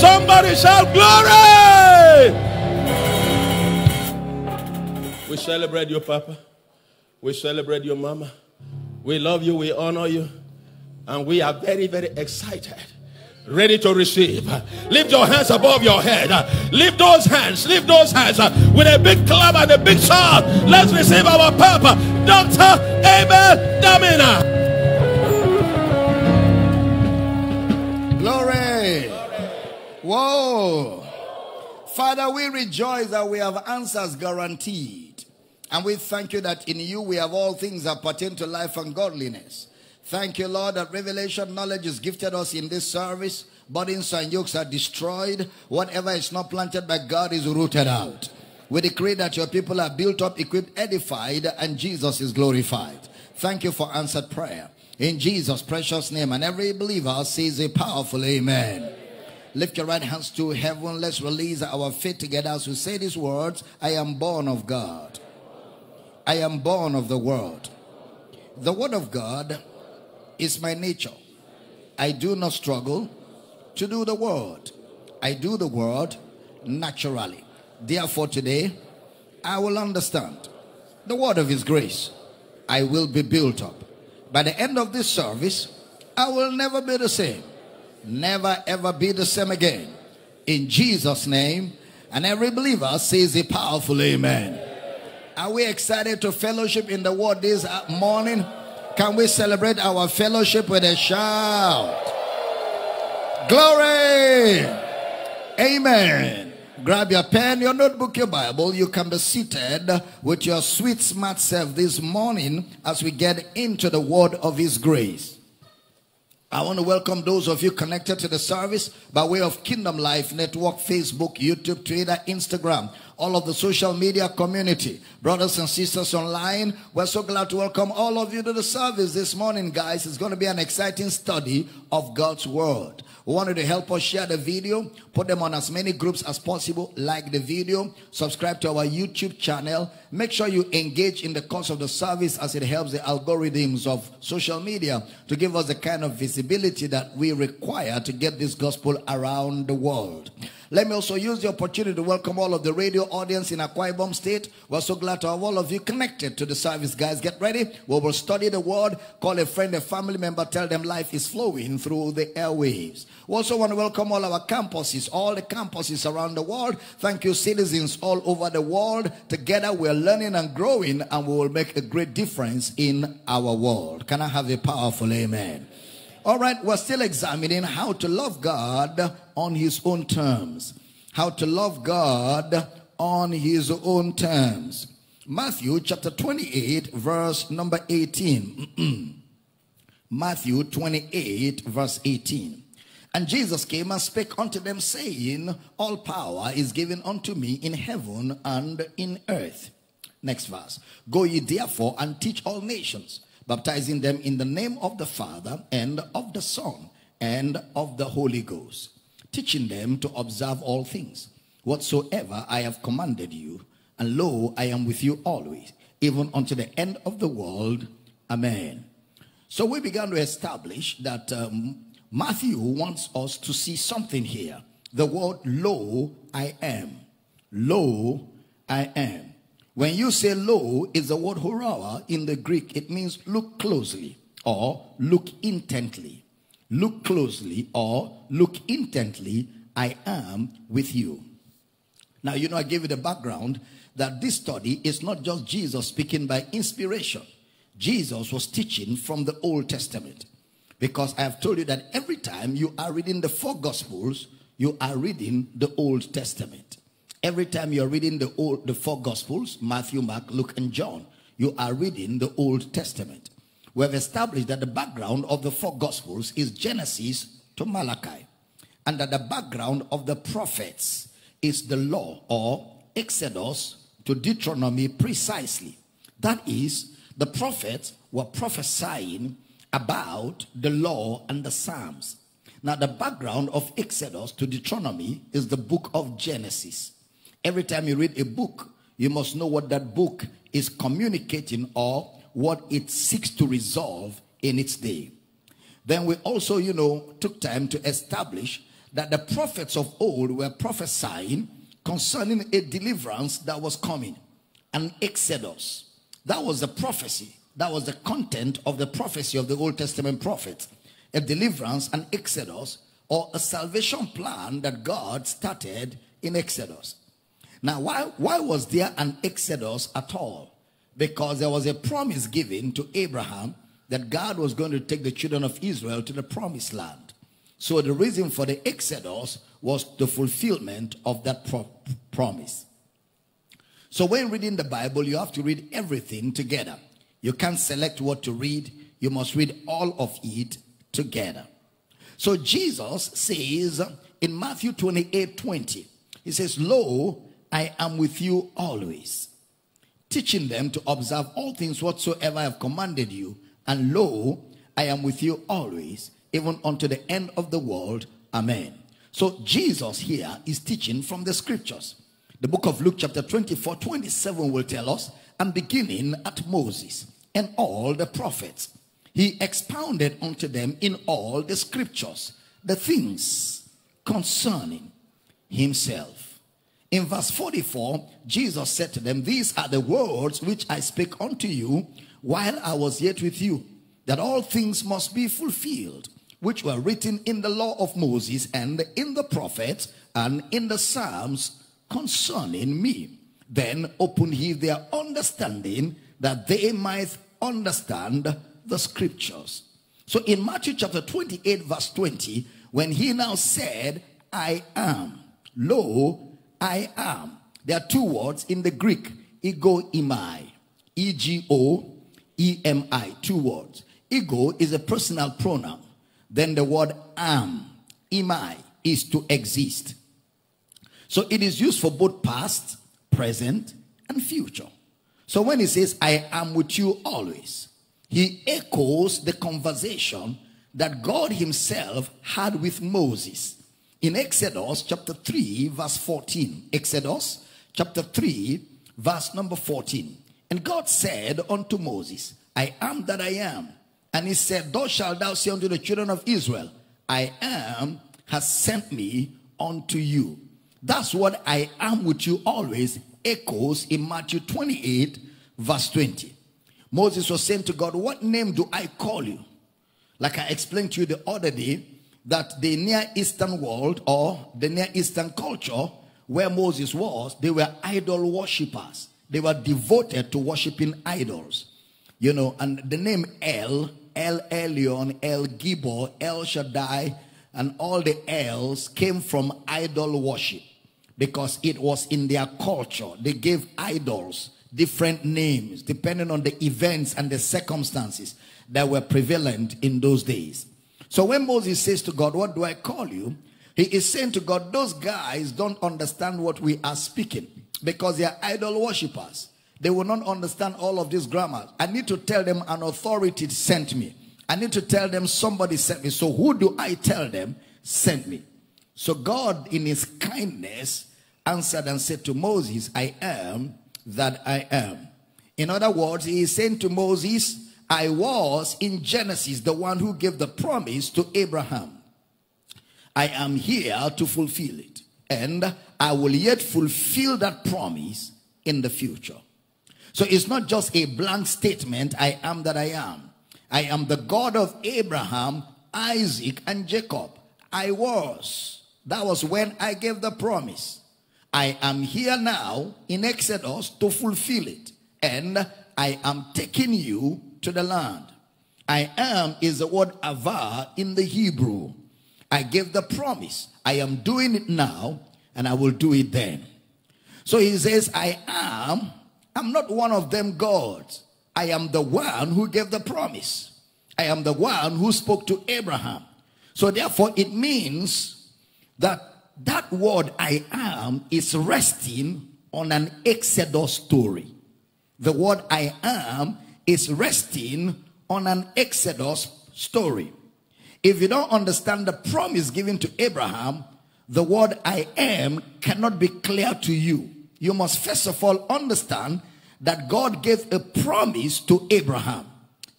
Somebody shout glory. We celebrate your Papa. We celebrate your mama. We love you. We honor you. And we are very, very excited ready to receive. Lift your hands above your head. Lift those hands. Lift those hands with a big clap and a big shout. Let's receive our Papa, Dr. Abel Damina. Whoa. Father, we rejoice that we have answers guaranteed. And we thank you that in you we have all things that pertain to life and godliness. Thank you, Lord, that revelation knowledge is gifted us in this service. Burdens and yokes are destroyed. Whatever is not planted by God is rooted out. We decree that your people are built up, equipped, edified, and Jesus is glorified. Thank you for answered prayer. In Jesus' precious name. And every believer says a powerful amen. Lift your right hands to heaven. Let's release our faith together as we say these words I am born of God. I am born of the world. The word of God is my nature. I do not struggle to do the word. I do the word naturally. Therefore, today, I will understand the word of His grace. I will be built up. By the end of this service, I will never be the same. Never ever be the same again. In Jesus' name, and every believer says a powerful amen. Are we excited to fellowship in the word this morning? Can we celebrate our fellowship with a shout? Glory! Amen. Grab your pen, your notebook, your Bible. You can be seated with your sweet, smart self this morning as we get into the word of His grace. I want to welcome those of you connected to the service by way of Kingdom Life Network, Facebook, YouTube, Twitter, Instagram, all of the social media community. Brothers and sisters online, we're so glad to welcome all of you to the service this morning, guys. It's going to be an exciting study of God's Word. We wanted to help us share the video, put them on as many groups as possible, like the video, subscribe to our YouTube channel. Make sure you engage in the course of the service as it helps the algorithms of social media to give us the kind of visibility that we require to get this gospel around the world. Let me also use the opportunity to welcome all of the radio audience in Akwa Ibom State. We're so glad to have all of you connected to the service, guys. Get ready. We will study the word, call a friend, a family member, tell them life is flowing through the airwaves. We also want to welcome all our campuses, all the campuses around the world. Thank you, citizens all over the world. Together we're learning and growing, and we will make a great difference in our world. Can I have a powerful amen? All right, we're still examining how to love God on his own terms. How to love God on his own terms. Matthew chapter 28, verse number 18. Matthew 28, verse 18. And Jesus came and spake unto them, saying, All power is given unto me in heaven and in earth. Next verse. Go ye therefore and teach all nations baptizing them in the name of the Father and of the Son and of the Holy Ghost, teaching them to observe all things whatsoever I have commanded you. And lo, I am with you always, even unto the end of the world. Amen. So we began to establish that um, Matthew wants us to see something here. The word lo, I am. Lo, I am. When you say lo, is the word horawa in the Greek. It means look closely or look intently. Look closely or look intently. I am with you. Now, you know, I gave you the background that this study is not just Jesus speaking by inspiration. Jesus was teaching from the Old Testament. Because I have told you that every time you are reading the four Gospels, you are reading the Old Testament. Every time you're reading the old, the four gospels, Matthew, Mark, Luke, and John, you are reading the Old Testament. We have established that the background of the four gospels is Genesis to Malachi. And that the background of the prophets is the law or Exodus to Deuteronomy precisely. That is, the prophets were prophesying about the law and the Psalms. Now, the background of Exodus to Deuteronomy is the book of Genesis. Every time you read a book, you must know what that book is communicating or what it seeks to resolve in its day. Then we also, you know, took time to establish that the prophets of old were prophesying concerning a deliverance that was coming, an exodus. That was the prophecy. That was the content of the prophecy of the Old Testament prophets. A deliverance, an exodus, or a salvation plan that God started in Exodus. Now, why, why was there an exodus at all? Because there was a promise given to Abraham that God was going to take the children of Israel to the promised land. So the reason for the exodus was the fulfillment of that pro promise. So when reading the Bible, you have to read everything together. You can't select what to read. You must read all of it together. So Jesus says in Matthew 28, 20, he says, Lo, I am with you always, teaching them to observe all things whatsoever I have commanded you. And lo, I am with you always, even unto the end of the world. Amen. So Jesus here is teaching from the scriptures. The book of Luke, chapter 24, 27 will tell us, and beginning at Moses and all the prophets, he expounded unto them in all the scriptures the things concerning himself. In verse 44, Jesus said to them, These are the words which I spake unto you while I was yet with you, that all things must be fulfilled, which were written in the law of Moses and in the prophets and in the Psalms concerning me. Then opened he their understanding that they might understand the scriptures. So in Matthew chapter 28, verse 20, when he now said, I am, lo, I am. There are two words in the Greek, ego eimi, E G O E M I, two words. Ego is a personal pronoun. Then the word am, eimi, is to exist. So it is used for both past, present, and future. So when he says, I am with you always, he echoes the conversation that God himself had with Moses in Exodus chapter 3, verse 14. Exodus chapter 3, verse number 14. And God said unto Moses, I am that I am. And he said, Thus shalt thou say unto the children of Israel, I am has sent me unto you. That's what I am with you always echoes in Matthew 28, verse 20. Moses was saying to God, What name do I call you? Like I explained to you the other day, that the Near Eastern world or the Near Eastern culture where Moses was, they were idol worshippers. They were devoted to worshiping idols. You know, and the name El, El Elyon, El Gibor, El Shaddai, and all the Els came from idol worship because it was in their culture. They gave idols different names depending on the events and the circumstances that were prevalent in those days. So when Moses says to God, What do I call you? He is saying to God, Those guys don't understand what we are speaking because they are idol worshippers. They will not understand all of this grammar. I need to tell them an authority sent me. I need to tell them somebody sent me. So who do I tell them sent me? So God, in his kindness, answered and said to Moses, I am that I am. In other words, he is saying to Moses, I was in Genesis the one who gave the promise to Abraham. I am here to fulfill it. And I will yet fulfill that promise in the future. So it's not just a blank statement, I am that I am. I am the God of Abraham, Isaac, and Jacob. I was. That was when I gave the promise. I am here now in Exodus to fulfill it. And I am taking you to the land. I am is the word ava in the Hebrew. I gave the promise. I am doing it now and I will do it then. So he says, I am. I'm not one of them gods. I am the one who gave the promise. I am the one who spoke to Abraham. So therefore it means that that word I am is resting on an Exodus story. The word I am is resting on an Exodus story. If you don't understand the promise given to Abraham, the word I am cannot be clear to you. You must first of all understand that God gave a promise to Abraham.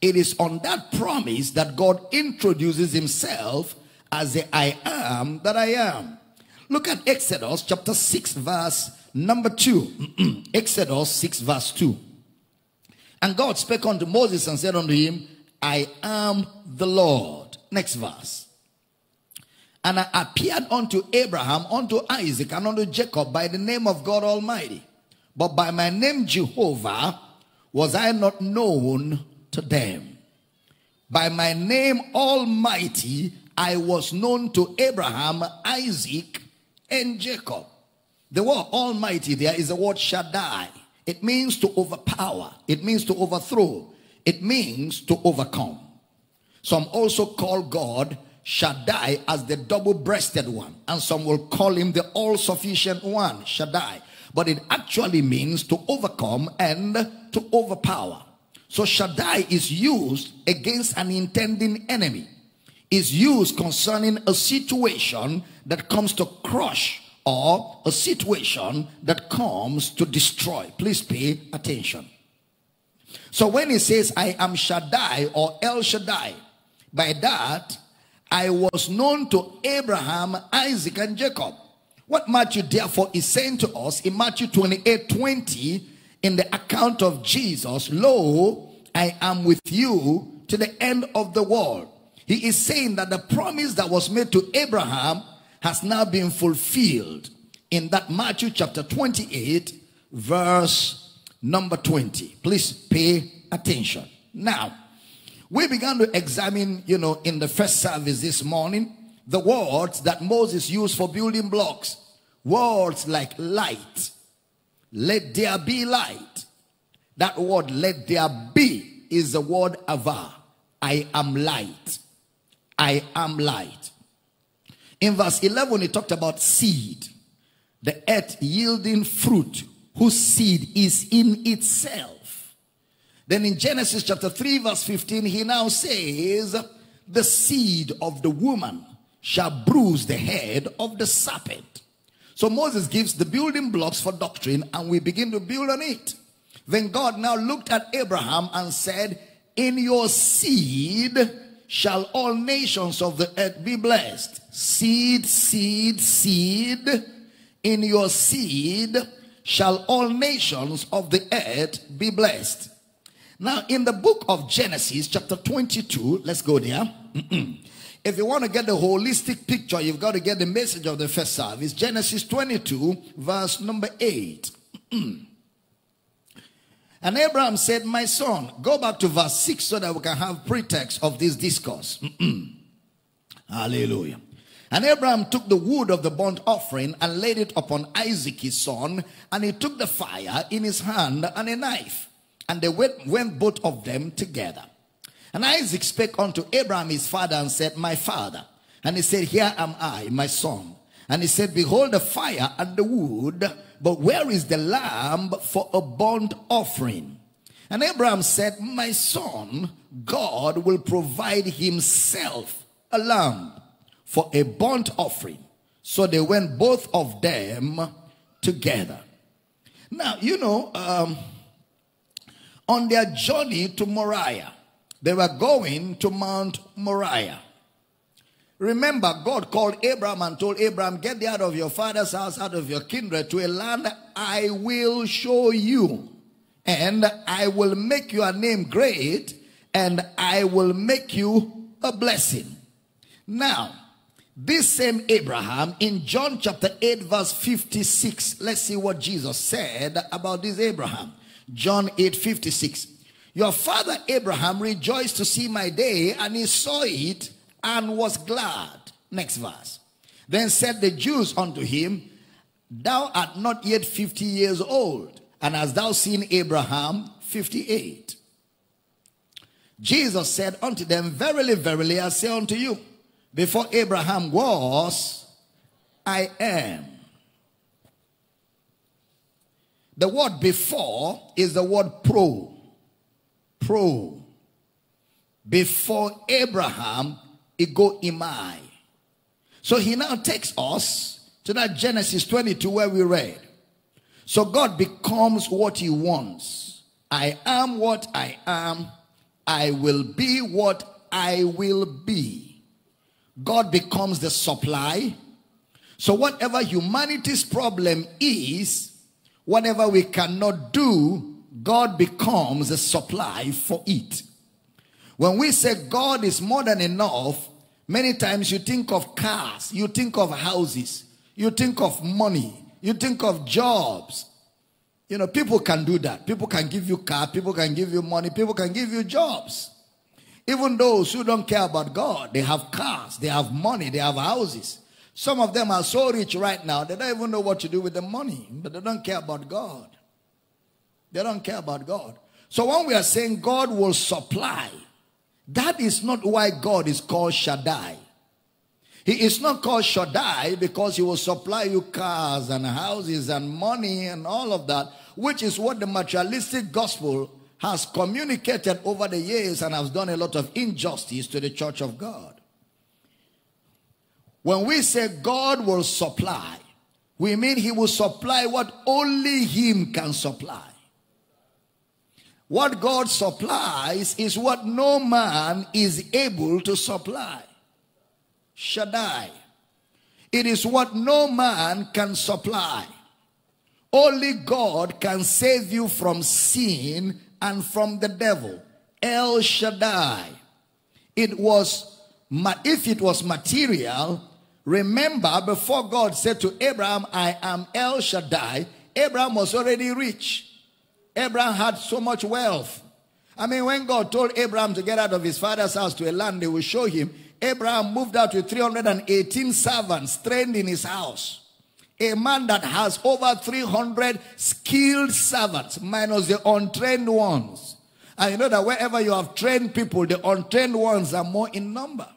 It is on that promise that God introduces himself as the I am that I am. Look at Exodus chapter 6, verse number 2. Exodus 6, verse 2. And God spake unto Moses and said unto him, I am the Lord. Next verse. And I appeared unto Abraham, unto Isaac, and unto Jacob by the name of God Almighty. But by my name Jehovah was I not known to them. By my name Almighty I was known to Abraham, Isaac, and Jacob. The word Almighty there is the word Shaddai. It means to overpower. It means to overthrow. It means to overcome. Some also call God Shaddai as the double breasted one, and some will call him the all sufficient one, Shaddai. But it actually means to overcome and to overpower. So Shaddai is used against an intending enemy, is used concerning a situation that comes to crush or a situation that comes to destroy. Please pay attention. So when he says, I am Shaddai or El Shaddai, by that I was known to Abraham, Isaac, and Jacob. What Matthew therefore is saying to us in Matthew 28 20, in the account of Jesus, Lo, I am with you to the end of the world. He is saying that the promise that was made to Abraham has now been fulfilled in that Matthew chapter 28, verse number 20. Please pay attention. Now, we began to examine, you know, in the first service this morning, the words that Moses used for building blocks. Words like light. Let there be light. That word, let there be, is the word ava. I am light. I am light. In verse 11, he talked about seed. The earth yielding fruit, whose seed is in itself. Then in Genesis chapter 3, verse 15, he now says, The seed of the woman shall bruise the head of the serpent. So Moses gives the building blocks for doctrine, and we begin to build on it. Then God now looked at Abraham and said, In your seed shall all nations of the earth be blessed. Seed, seed, seed. In your seed shall all nations of the earth be blessed. Now, in the book of Genesis, chapter 22, let's go there. if you want to get the holistic picture, you've got to get the message of the first service. Genesis 22, verse number 8. And Abraham said, My son, go back to verse 6 so that we can have pretext of this discourse. Hallelujah. And Abraham took the wood of the burnt offering and laid it upon Isaac his son, and he took the fire in his hand and a knife. And they went, went both of them together. And Isaac spake unto Abraham his father and said, My father. And he said, Here am I, my son. And he said, Behold the fire and the wood, but where is the lamb for a burnt offering? And Abraham said, My son, God will provide himself a lamb for a burnt offering. So they went both of them together. Now, you know, um, on their journey to Moriah, they were going to Mount Moriah. Remember, God called Abraham and told Abraham, Get thee out of your father's house, out of your kindred, to a land I will show you. And I will make your name great, and I will make you a blessing. Now, this same Abraham in John chapter 8, verse 56, let's see what Jesus said about this Abraham. John 8, 56. Your father Abraham rejoiced to see my day, and he saw it and was glad. Next verse. Then said the Jews unto him, Thou art not yet 50 years old, and hast thou seen Abraham 58? Jesus said unto them, Verily, verily, I say unto you, before Abraham was, I am. The word before is the word pro. Pro. Before Abraham, ego eimi. So he now takes us to that Genesis 22 where we read. So God becomes what he wants. I am what I am. I will be what I will be. God becomes the supply. So, whatever humanity's problem is, whatever we cannot do, God becomes a supply for it. When we say God is more than enough, many times you think of cars, you think of houses, you think of money, you think of jobs. You know, people can do that. People can give you car, people can give you money, people can give you jobs. Even those who don't care about God, they have cars, they have money, they have houses. Some of them are so rich right now, they don't even know what to do with the money, but they don't care about God. They don't care about God. So when we are saying God will supply, that is not why God is called Shaddai. He is not called Shaddai because he will supply you cars and houses and money and all of that, which is what the materialistic gospel has communicated over the years and has done a lot of injustice to the church of God. When we say God will supply, we mean he will supply what only him can supply. What God supplies is what no man is able to supply. Shaddai. It is what no man can supply. Only God can save you from sin and from the devil. El Shaddai. It was, if it was material, remember before God said to Abraham, I am El Shaddai, Abraham was already rich. Abraham had so much wealth. I mean, when God told Abraham to get out of his father's house to a land they will show him, Abraham moved out with 318 servants trained in his house. A man that has over 300 skilled servants, minus the untrained ones. And you know that wherever you have trained people, the untrained ones are more in number.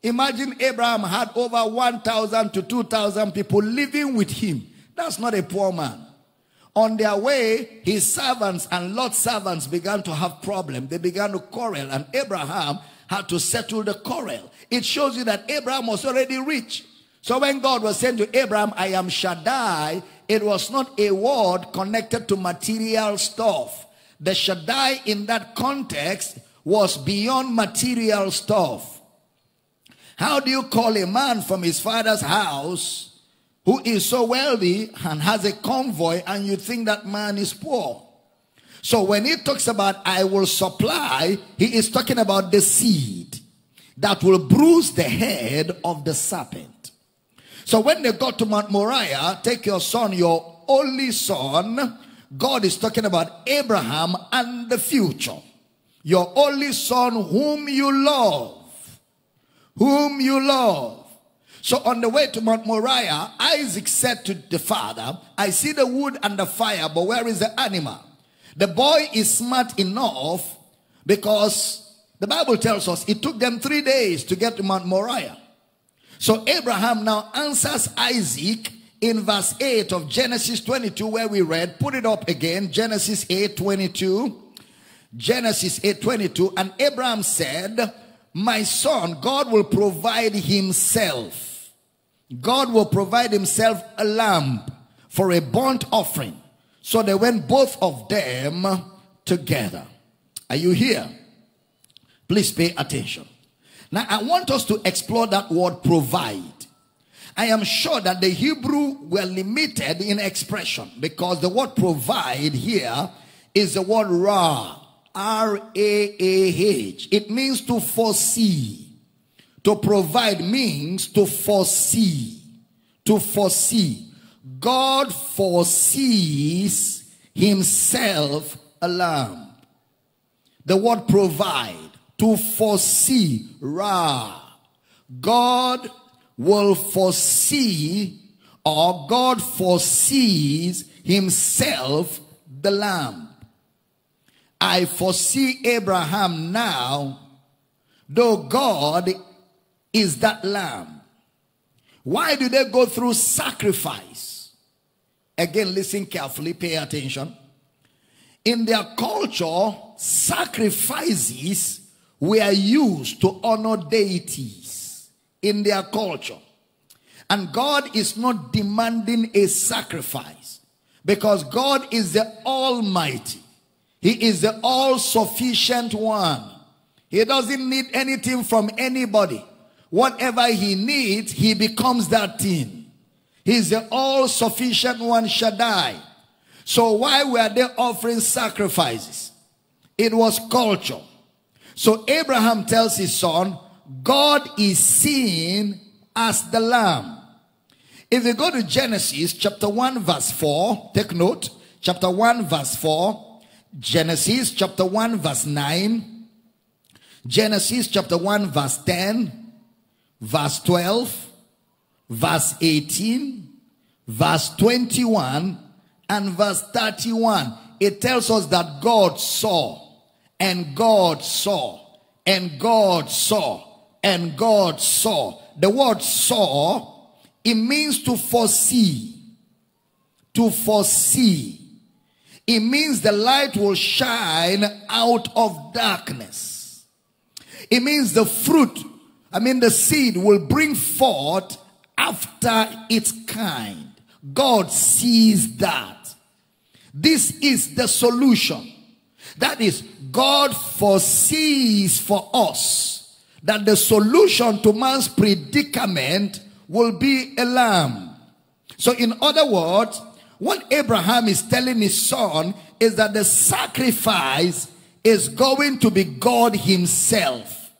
Imagine Abraham had over 1,000 to 2,000 people living with him. That's not a poor man. On their way, his servants and Lot's servants began to have problems. They began to quarrel, and Abraham had to settle the quarrel. It shows you that Abraham was already rich. So when God was saying to Abraham, I am Shaddai, it was not a word connected to material stuff. The Shaddai in that context was beyond material stuff. How do you call a man from his father's house who is so wealthy and has a convoy and you think that man is poor? So when he talks about I will supply, he is talking about the seed that will bruise the head of the serpent. So when they got to Mount Moriah, take your son, your only son. God is talking about Abraham and the future. Your only son whom you love. Whom you love. So on the way to Mount Moriah, Isaac said to the father, I see the wood and the fire, but where is the animal? The boy is smart enough because the Bible tells us it took them three days to get to Mount Moriah. So Abraham now answers Isaac in verse 8 of Genesis 22 where we read, put it up again, Genesis 8 22. Genesis 8 22. And Abraham said, My son, God will provide himself. God will provide himself a lamb for a burnt offering. So they went both of them together. Are you here? Please pay attention. Now, I want us to explore that word provide. I am sure that the Hebrew were limited in expression because the word provide here is the word ra, R A A H. It means to foresee. To provide means to foresee. To foresee. God foresees himself a lamb. The word provide to foresee. Ra. God will foresee or God foresees himself the lamb. I foresee Abraham now, though God is that lamb. Why do they go through sacrifice? Again, listen carefully, pay attention. In their culture, sacrifices were used to honor deities in their culture. And God is not demanding a sacrifice because God is the Almighty. He is the all sufficient one. He doesn't need anything from anybody. Whatever he needs, he becomes that thing. He's the all sufficient one, Shaddai. So why were they offering sacrifices? It was culture. So Abraham tells his son, God is seen as the lamb. If you go to Genesis chapter 1 verse 4, take note, chapter 1 verse 4, Genesis chapter 1 verse 9, Genesis chapter 1 verse 10, verse 12, verse 18, verse 21, and verse 31. It tells us that God saw, and God saw, and God saw, and God saw. The word saw, it means to foresee. To foresee. It means the light will shine out of darkness. It means the fruit, I mean the seed will bring forth after its kind. God sees that. This is the solution. That is, God foresees for us that the solution to man's predicament will be a lamb. So, in other words, what Abraham is telling his son is that the sacrifice is going to be God Himself.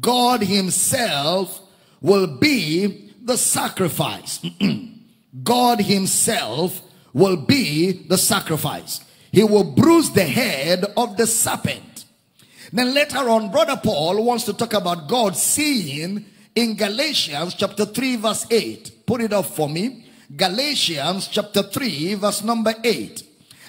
God Himself will be the sacrifice. God Himself will be the sacrifice. He will bruise the head of the serpent. Then later on, Brother Paul wants to talk about God seeing in Galatians chapter 3 verse 8. Put it up for me. Galatians chapter 3 verse number 8.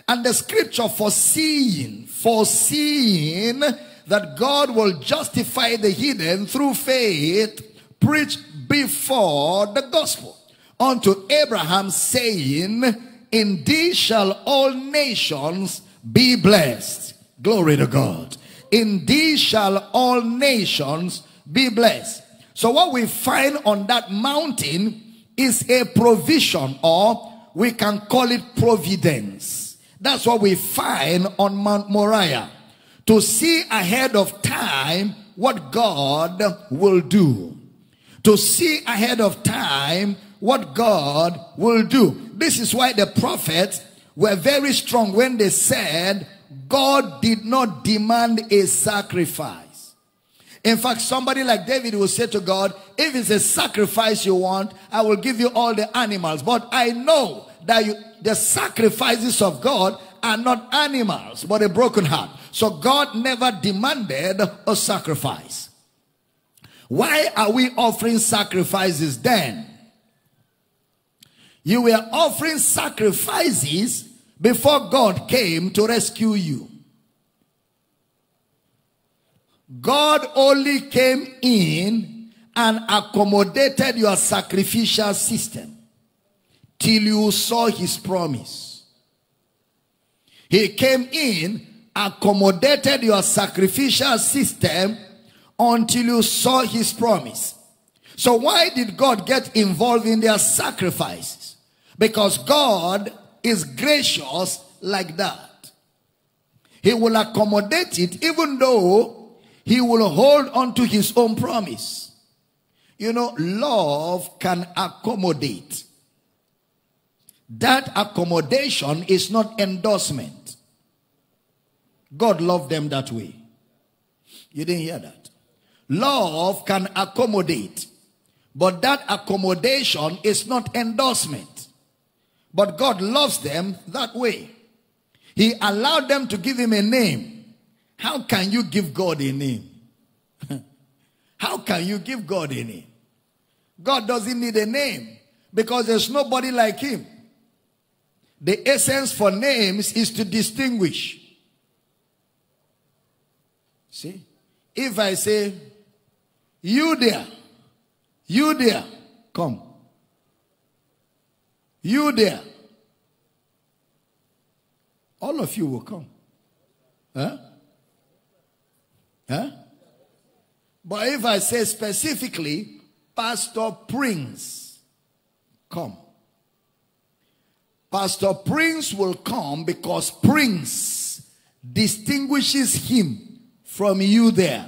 And the scripture foreseeing, foreseeing that God will justify the hidden through faith, preached before the gospel unto Abraham saying, Indeed shall all nations be blessed. Glory to God. Indeed shall all nations be blessed. So what we find on that mountain is a provision or we can call it providence. That's what we find on Mount Moriah. To see ahead of time what God will do. To see ahead of time what God will do. This is why the prophets were very strong when they said God did not demand a sacrifice. In fact, somebody like David will say to God, if it's a sacrifice you want, I will give you all the animals. But I know that you, the sacrifices of God are not animals, but a broken heart. So God never demanded a sacrifice. Why are we offering sacrifices then? You were offering sacrifices before God came to rescue you. God only came in and accommodated your sacrificial system till you saw his promise. He came in, accommodated your sacrificial system until you saw his promise. So why did God get involved in their sacrifices? Because God is gracious like that. He will accommodate it even though he will hold on to his own promise. You know, love can accommodate. That accommodation is not endorsement. God loved them that way. You didn't hear that. Love can accommodate. But that accommodation is not endorsement. But God loves them that way. He allowed them to give him a name. How can you give God a name? How can you give God a name? God doesn't need a name because there's nobody like him. The essence for names is to distinguish. See? If I say, you there, you there, come. You there. All of you will come. Huh? Huh? But if I say specifically, Pastor Prince, come. Pastor Prince will come because Prince distinguishes him from you there.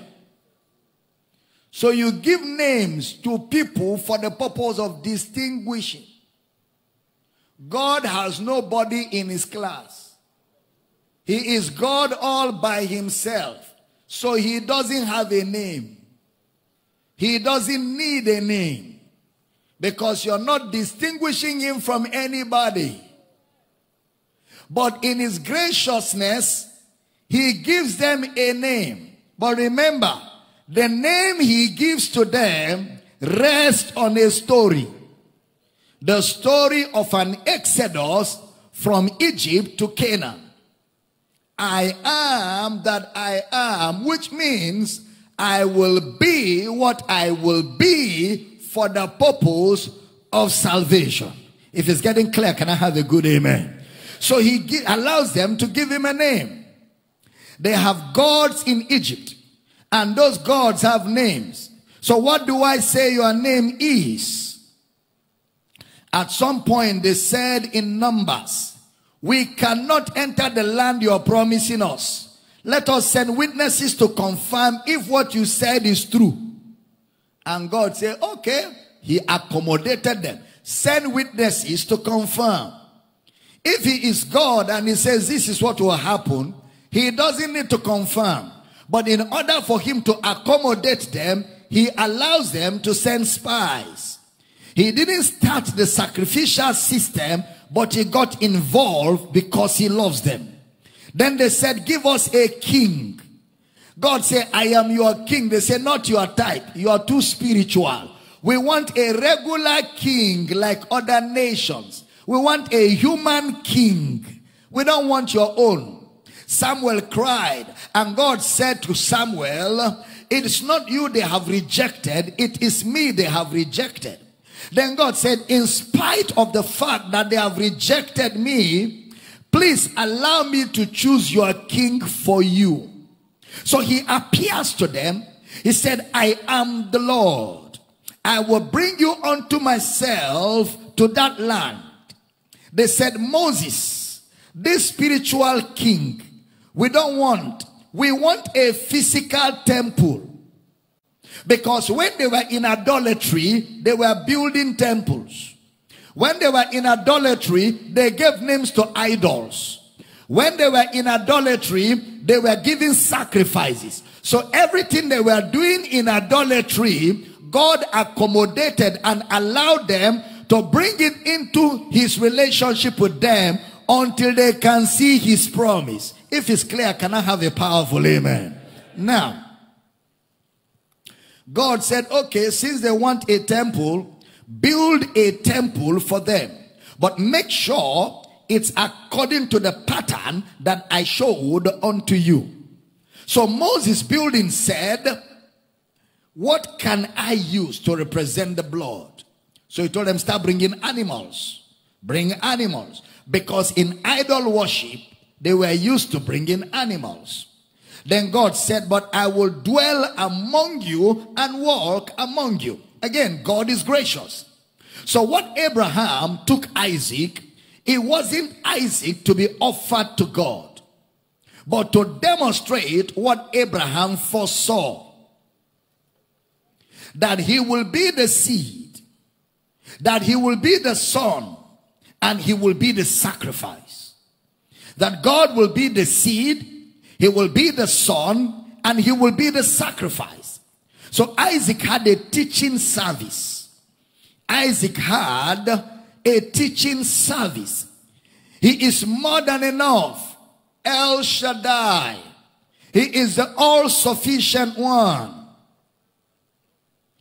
So you give names to people for the purpose of distinguishing. God has nobody in his class. He is God all by himself. So he doesn't have a name. He doesn't need a name. Because you're not distinguishing him from anybody. But in his graciousness, he gives them a name. But remember, the name he gives to them rests on a story. The story of an exodus from Egypt to Canaan. I am that I am, which means I will be what I will be for the purpose of salvation. If it's getting clear, can I have a good amen? So he allows them to give him a name. They have gods in Egypt, and those gods have names. So, what do I say your name is? At some point, they said in Numbers, We cannot enter the land you are promising us. Let us send witnesses to confirm if what you said is true. And God said, Okay. He accommodated them. Send witnesses to confirm. If he is God and he says this is what will happen, he doesn't need to confirm. But in order for him to accommodate them, he allows them to send spies. He didn't start the sacrificial system, but he got involved because he loves them. Then they said, give us a king. God said, I am your king. They said, not your type. You are too spiritual. We want a regular king like other nations. We want a human king. We don't want your own. Samuel cried, and God said to Samuel, It is not you they have rejected, it is me they have rejected. Then God said, In spite of the fact that they have rejected me, please allow me to choose your king for you. So he appears to them. He said, I am the Lord. I will bring you unto myself to that land they said, Moses, this spiritual king, we don't want. We want a physical temple. Because when they were in idolatry, they were building temples. When they were in idolatry, they gave names to idols. When they were in idolatry, they were giving sacrifices. So everything they were doing in idolatry, God accommodated and allowed them to bring it into his relationship with them until they can see his promise. If it's clear, can I have a powerful amen? Now, God said, okay, since they want a temple, build a temple for them. But make sure it's according to the pattern that I showed unto you. So Moses building said, what can I use to represent the blood? So he told them, start bringing animals. Bring animals. Because in idol worship, they were used to bringing animals. Then God said, but I will dwell among you and walk among you. Again, God is gracious. So what Abraham took Isaac, it wasn't Isaac to be offered to God, but to demonstrate what Abraham foresaw. That he will be the seed that he will be the son and he will be the sacrifice. That God will be the seed, he will be the son, and he will be the sacrifice. So Isaac had a teaching service. Isaac had a teaching service. He is more than enough. El Shaddai. He is the all sufficient one.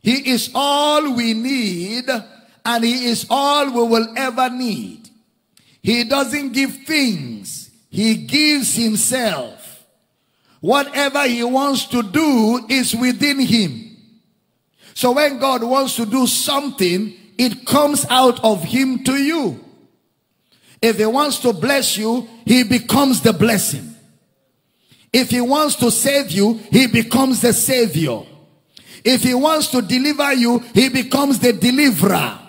He is all we need and he is all we will ever need. He doesn't give things. He gives himself. Whatever he wants to do is within him. So when God wants to do something, it comes out of him to you. If he wants to bless you, he becomes the blessing. If he wants to save you, he becomes the savior. If he wants to deliver you, he becomes the deliverer.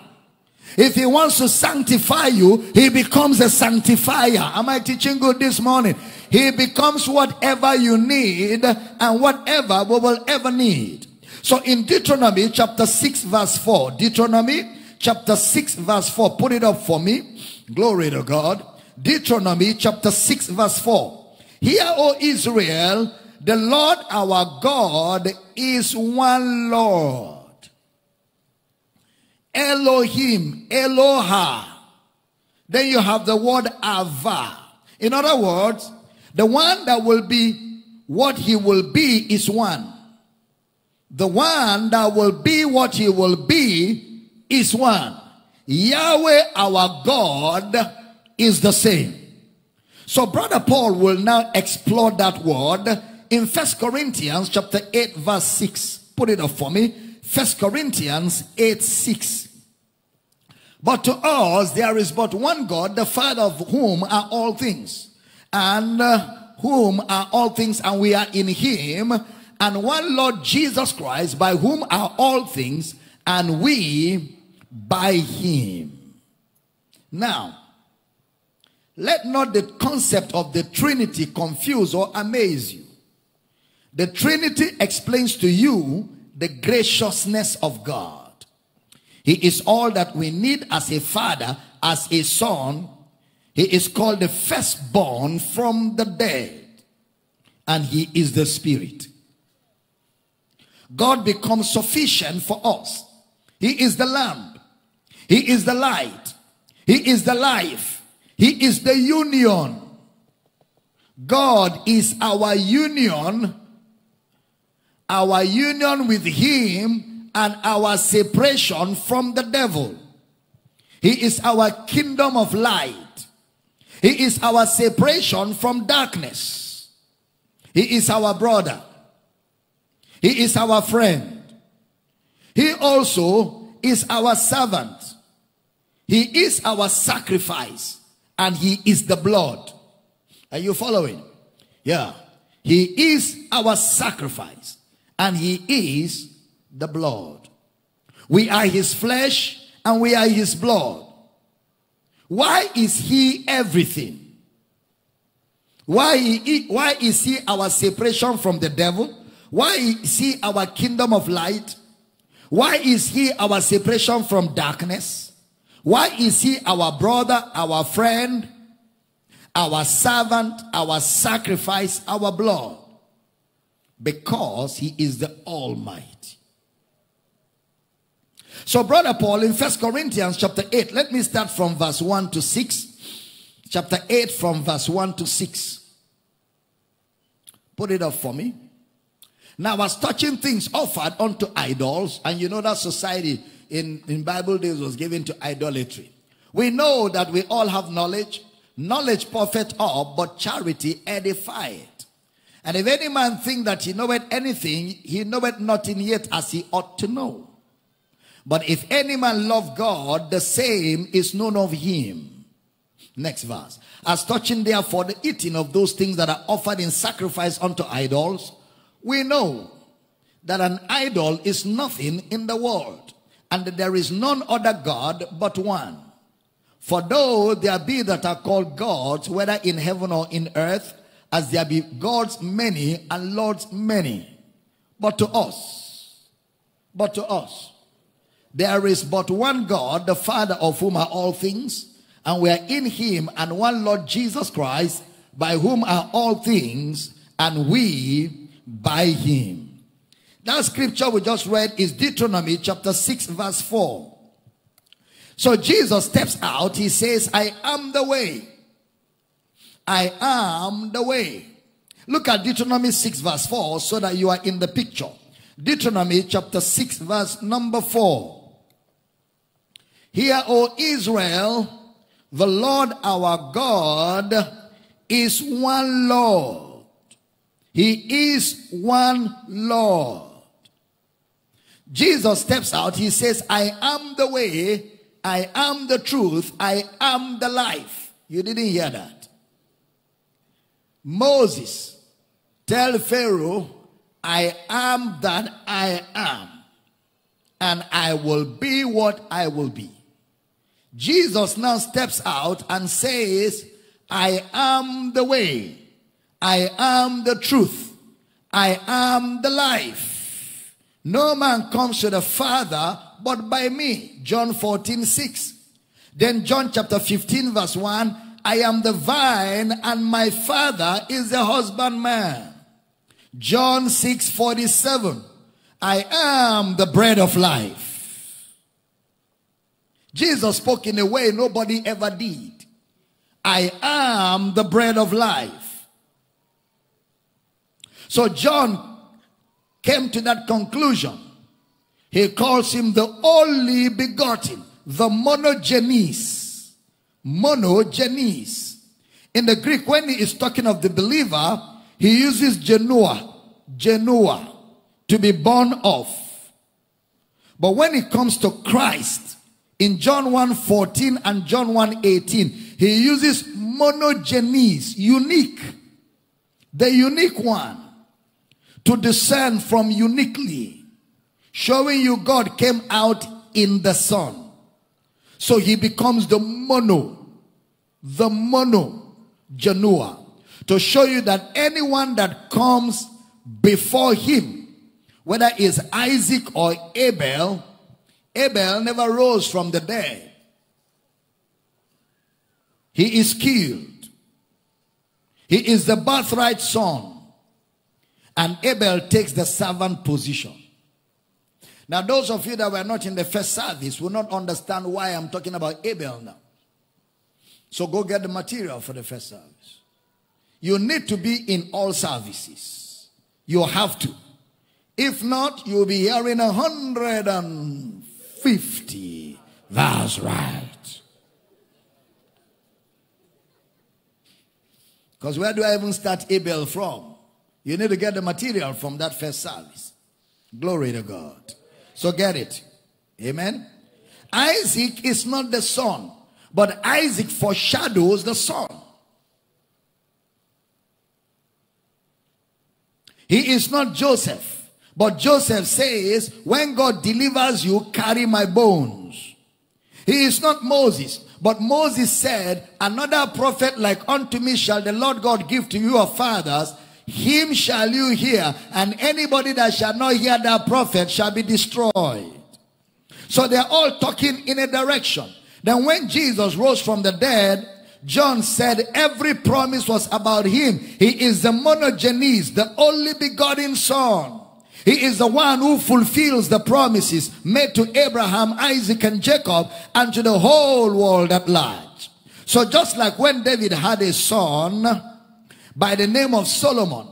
If he wants to sanctify you, he becomes a sanctifier. Am I teaching good this morning? He becomes whatever you need and whatever we will ever need. So in Deuteronomy chapter 6 verse 4, Deuteronomy chapter 6 verse 4, put it up for me. Glory to God. Deuteronomy chapter 6 verse 4. Hear, O Israel, the Lord our God is one Lord. Elohim, Eloha. Then you have the word Ava. In other words, the one that will be what he will be is one. The one that will be what he will be is one. Yahweh our God is the same. So brother Paul will now explore that word in First Corinthians chapter 8 verse 6. Put it up for me. First Corinthians 8 6. But to us there is but one God, the Father of whom are all things, and uh, whom are all things, and we are in him, and one Lord Jesus Christ, by whom are all things, and we by him. Now, let not the concept of the Trinity confuse or amaze you. The Trinity explains to you the graciousness of God. He is all that we need as a father, as a son. He is called the firstborn from the dead. And he is the spirit. God becomes sufficient for us. He is the lamb. He is the light. He is the life. He is the union. God is our union, our union with him and our separation from the devil. He is our kingdom of light. He is our separation from darkness. He is our brother. He is our friend. He also is our servant. He is our sacrifice and he is the blood. Are you following? Yeah. He is our sacrifice and he is the blood. We are his flesh and we are his blood. Why is he everything? Why, he, why is he our separation from the devil? Why is he our kingdom of light? Why is he our separation from darkness? Why is he our brother, our friend, our servant, our sacrifice, our blood? Because he is the Almighty. So, Brother Paul, in First Corinthians chapter 8, let me start from verse 1 to 6. Chapter 8 from verse 1 to 6. Put it up for me. Now, as touching things offered unto idols, and you know that society in, in Bible days was given to idolatry. We know that we all have knowledge. Knowledge puffeth up, but charity edifieth. And if any man think that he knoweth anything, he knoweth nothing yet as he ought to know. But if any man love God, the same is known of him. Next verse. As touching therefore the eating of those things that are offered in sacrifice unto idols, we know that an idol is nothing in the world, and that there is none other God but one. For though there be that are called gods, whether in heaven or in earth, as there be gods many and lords many, but to us, but to us, there is but one God, the Father of whom are all things, and we are in him, and one Lord Jesus Christ, by whom are all things, and we by him. That scripture we just read is Deuteronomy chapter 6, verse 4. So Jesus steps out, he says, I am the way. I am the way. Look at Deuteronomy 6, verse 4, so that you are in the picture. Deuteronomy chapter 6, verse number 4. Hear, O Israel, the Lord our God is one Lord. He is one Lord. Jesus steps out. He says, I am the way, I am the truth, I am the life. You didn't hear that. Moses, tell Pharaoh, I am that I am, and I will be what I will be. Jesus now steps out and says, I am the way. I am the truth. I am the life. No man comes to the Father but by me. John 14, 6. Then John chapter 15, verse 1. I am the vine, and my father is the husbandman. John 6, 47. I am the bread of life. Jesus spoke in a way nobody ever did. I am the bread of life. So John came to that conclusion. He calls him the only begotten, the monogenes. Monogenes. In the Greek, when he is talking of the believer, he uses genua, genua, to be born of. But when it comes to Christ, in John 1 14 and John 1 18, he uses monogenes, unique, the unique one to discern from uniquely, showing you God came out in the Son. So he becomes the mono, the mono, Janua, to show you that anyone that comes before him, whether it's Isaac or Abel, Abel never rose from the dead. He is killed. He is the birthright son. And Abel takes the servant position. Now, those of you that were not in the first service will not understand why I'm talking about Abel now. So go get the material for the first service. You need to be in all services. You have to. If not, you'll be hearing 150. That's right. Because where do I even start Abel from? You need to get the material from that first service. Glory to God. So get it. Amen. Isaac is not the son, but Isaac foreshadows the son. He is not Joseph, but Joseph says, When God delivers you, carry my bones. He is not Moses, but Moses said, Another prophet like unto me shall the Lord God give to you of your fathers him shall you hear, and anybody that shall not hear that prophet shall be destroyed. So they're all talking in a direction. Then when Jesus rose from the dead, John said every promise was about him. He is the monogenes, the only begotten son. He is the one who fulfills the promises made to Abraham, Isaac, and Jacob, and to the whole world at large. So just like when David had a son, by the name of Solomon.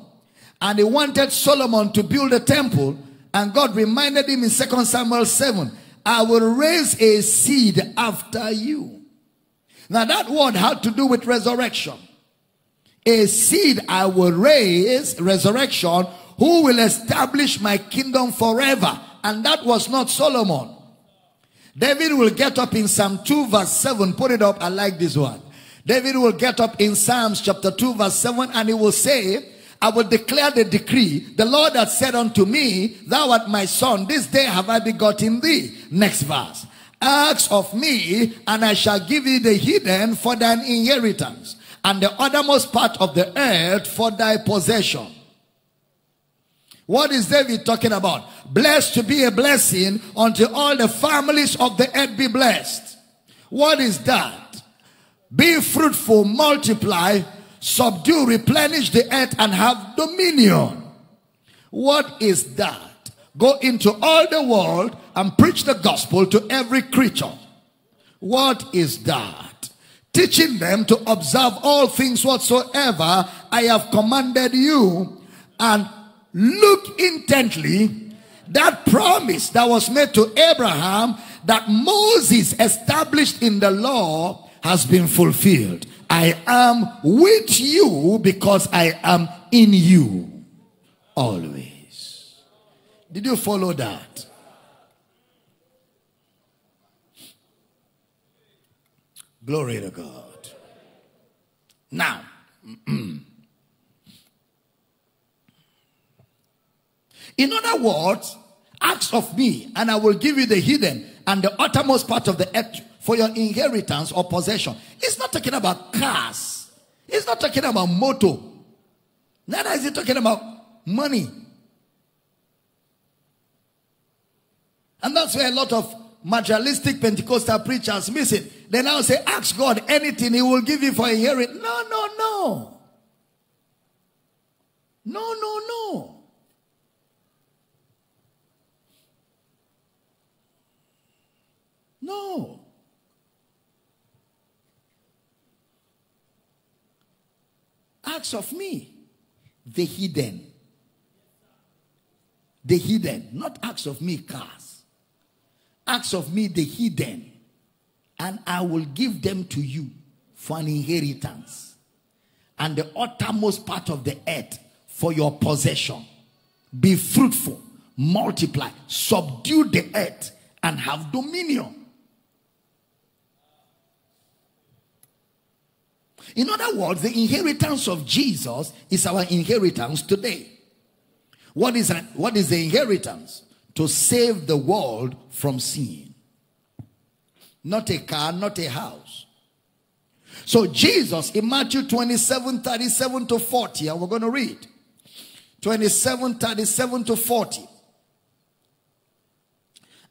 And he wanted Solomon to build a temple. And God reminded him in 2 Samuel 7, I will raise a seed after you. Now that word had to do with resurrection. A seed I will raise, resurrection, who will establish my kingdom forever. And that was not Solomon. David will get up in Psalm 2 verse 7. Put it up. I like this one. David will get up in Psalms chapter 2 verse 7 and he will say, I will declare the decree. The Lord hath said unto me, Thou art my son. This day have I begotten thee. Next verse. Ask of me, and I shall give thee the hidden for thine inheritance, and the uttermost part of the earth for thy possession. What is David talking about? Blessed to be a blessing unto all the families of the earth be blessed. What is that? Be fruitful, multiply, subdue, replenish the earth, and have dominion. What is that? Go into all the world and preach the gospel to every creature. What is that? Teaching them to observe all things whatsoever I have commanded you and look intently that promise that was made to Abraham that Moses established in the law has been fulfilled. I am with you because I am in you always. Did you follow that? Glory to God. Now, in other words, ask of me, and I will give you the hidden and the uttermost part of the earth for your inheritance or possession. It's not talking about cars. It's not talking about motor. Neither is it talking about money. And that's where a lot of materialistic Pentecostal preachers miss it. They now say, ask God anything, He will give you for inheritance. No, no, no. No, no, no. No. Ask of me the hidden. The hidden, not acts of me cars. Acts of me the hidden, and I will give them to you for an inheritance and the uttermost part of the earth for your possession. Be fruitful, multiply, subdue the earth, and have dominion. In other words, the inheritance of Jesus is our inheritance today. What is, what is the inheritance? To save the world from sin. Not a car, not a house. So Jesus in Matthew 27, 37 to 40, and we're going to read. 27, 37 to 40.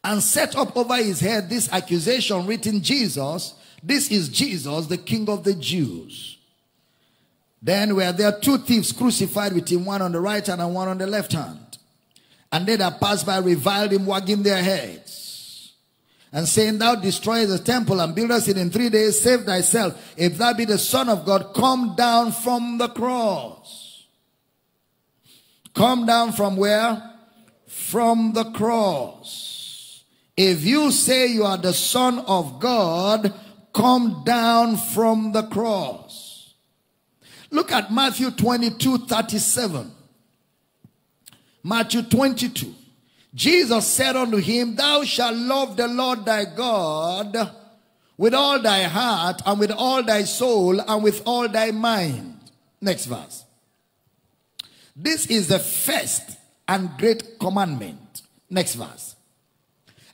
And set up over his head this accusation written Jesus this is Jesus, the King of the Jews. Then were there two thieves crucified with him, one on the right hand and one on the left hand. And they that passed by reviled him, wagging their heads. And saying, Thou destroyest the temple and buildest it in three days, save thyself. If thou be the Son of God, come down from the cross. Come down from where? From the cross. If you say you are the Son of God, come down from the cross. Look at Matthew 22 37. Matthew 22. Jesus said unto him, Thou shalt love the Lord thy God with all thy heart and with all thy soul and with all thy mind. Next verse. This is the first and great commandment. Next verse.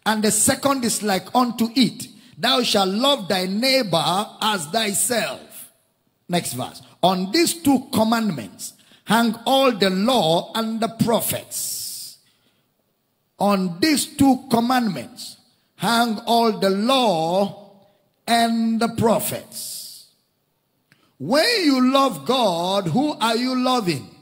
And the second is like unto it Thou shalt love thy neighbor as thyself. Next verse. On these two commandments hang all the law and the prophets. On these two commandments hang all the law and the prophets. When you love God, who are you loving?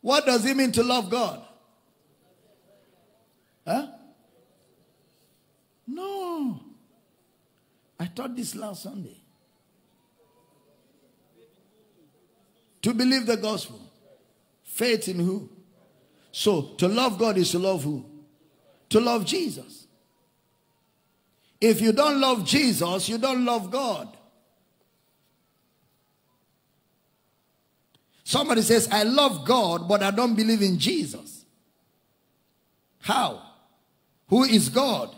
What does it mean to love God? Huh? No. I taught this last Sunday. To believe the gospel. Faith in who? So, to love God is to love who? To love Jesus. If you don't love Jesus, you don't love God. Somebody says, I love God, but I don't believe in Jesus. How? Who is God?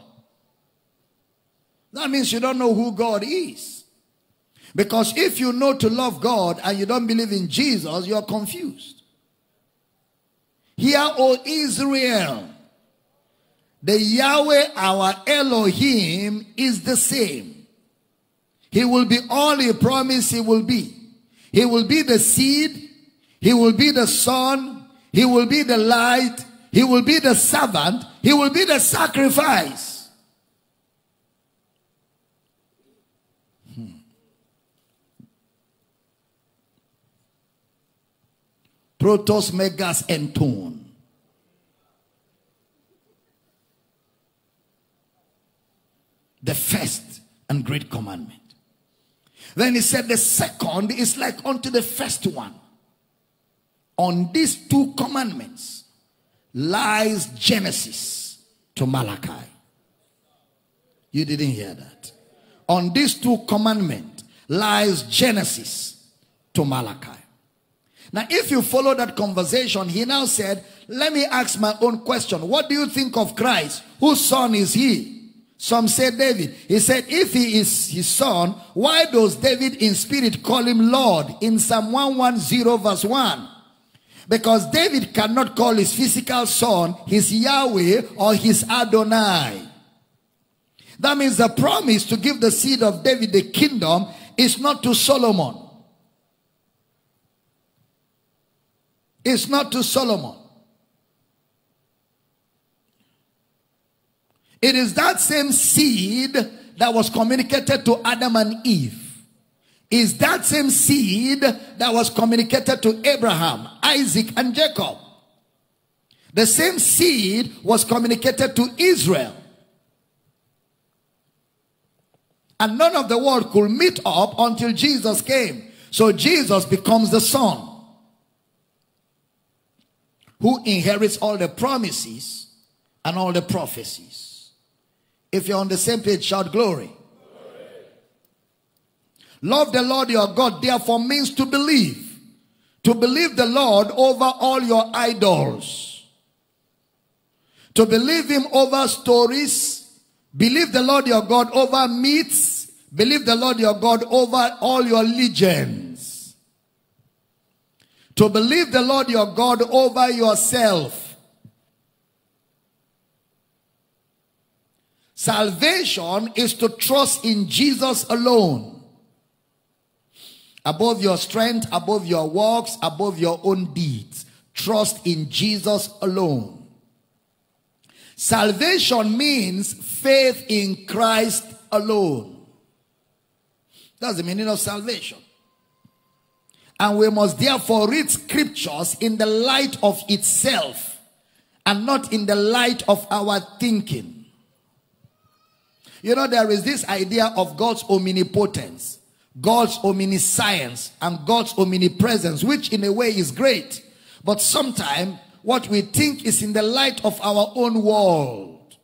That means you don't know who God is. Because if you know to love God and you don't believe in Jesus, you're confused. Hear, O Israel, the Yahweh our Elohim is the same. He will be all he promised he will be. He will be the seed. He will be the son. He will be the light. He will be the servant. He will be the sacrifice. Hmm. Protos, Megas, and. The first and great commandment. Then he said, The second is like unto the first one. On these two commandments lies Genesis to Malachi. You didn't hear that. On these two commandments lies Genesis to Malachi. Now, if you follow that conversation, he now said, Let me ask my own question. What do you think of Christ? Whose son is he? Some said David. He said, If he is his son, why does David in spirit call him Lord in Psalm 110, verse 1? Because David cannot call his physical son his Yahweh or his Adonai. That means the promise to give the seed of David the kingdom is not to Solomon. It's not to Solomon. It is that same seed that was communicated to Adam and Eve. Is that same seed that was communicated to Abraham, Isaac, and Jacob. The same seed was communicated to Israel. And none of the world could meet up until Jesus came. So Jesus becomes the son who inherits all the promises and all the prophecies. If you're on the same page, shout glory. Love the Lord your God, therefore, means to believe. To believe the Lord over all your idols. To believe Him over stories. Believe the Lord your God over myths. Believe the Lord your God over all your legends. To believe the Lord your God over yourself Salvation is to trust in Jesus alone. Above your strength, above your works, above your own deeds. Trust in Jesus alone. Salvation means faith in Christ alone. That's the meaning of salvation. And we must therefore read scriptures in the light of itself and not in the light of our thinking. You know, there is this idea of God's omnipotence, God's omniscience, and God's omnipresence, which in a way is great. But sometimes what we think is in the light of our own world.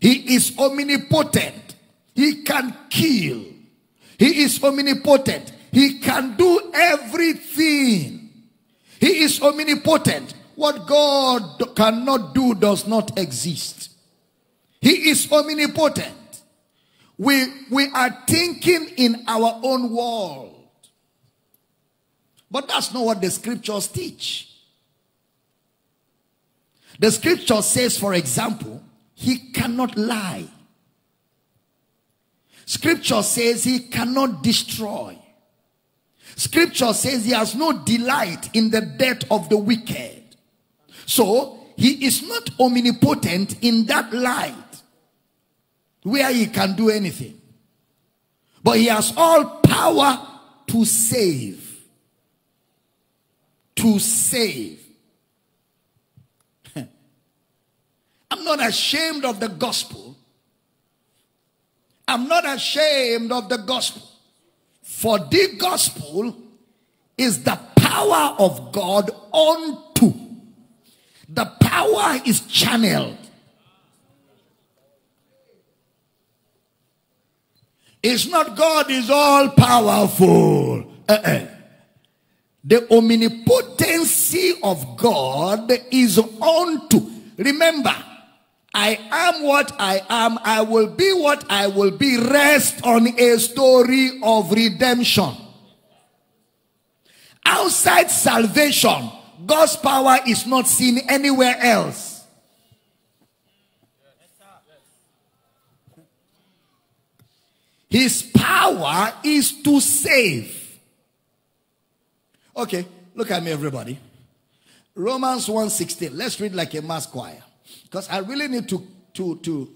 He is omnipotent. He can kill. He is omnipotent. He can do everything. He is omnipotent. What God cannot do does not exist. He is omnipotent. We, we are thinking in our own world. But that's not what the scriptures teach. The scripture says, for example, he cannot lie. Scripture says he cannot destroy. Scripture says he has no delight in the death of the wicked. So he is not omnipotent in that light where he can do anything. But he has all power to save. To save. I'm not ashamed of the gospel. I'm not ashamed of the gospel. For the gospel is the power of God unto. The power is channeled It's not God is all powerful. Uh-uh. The omnipotency of God is unto. Remember, I am what I am. I will be what I will be. Rest on a story of redemption. Outside salvation, God's power is not seen anywhere else. His power is to save. Okay, look at me, everybody. Romans 1:16. Let's read like a mass choir. Because I really need to to to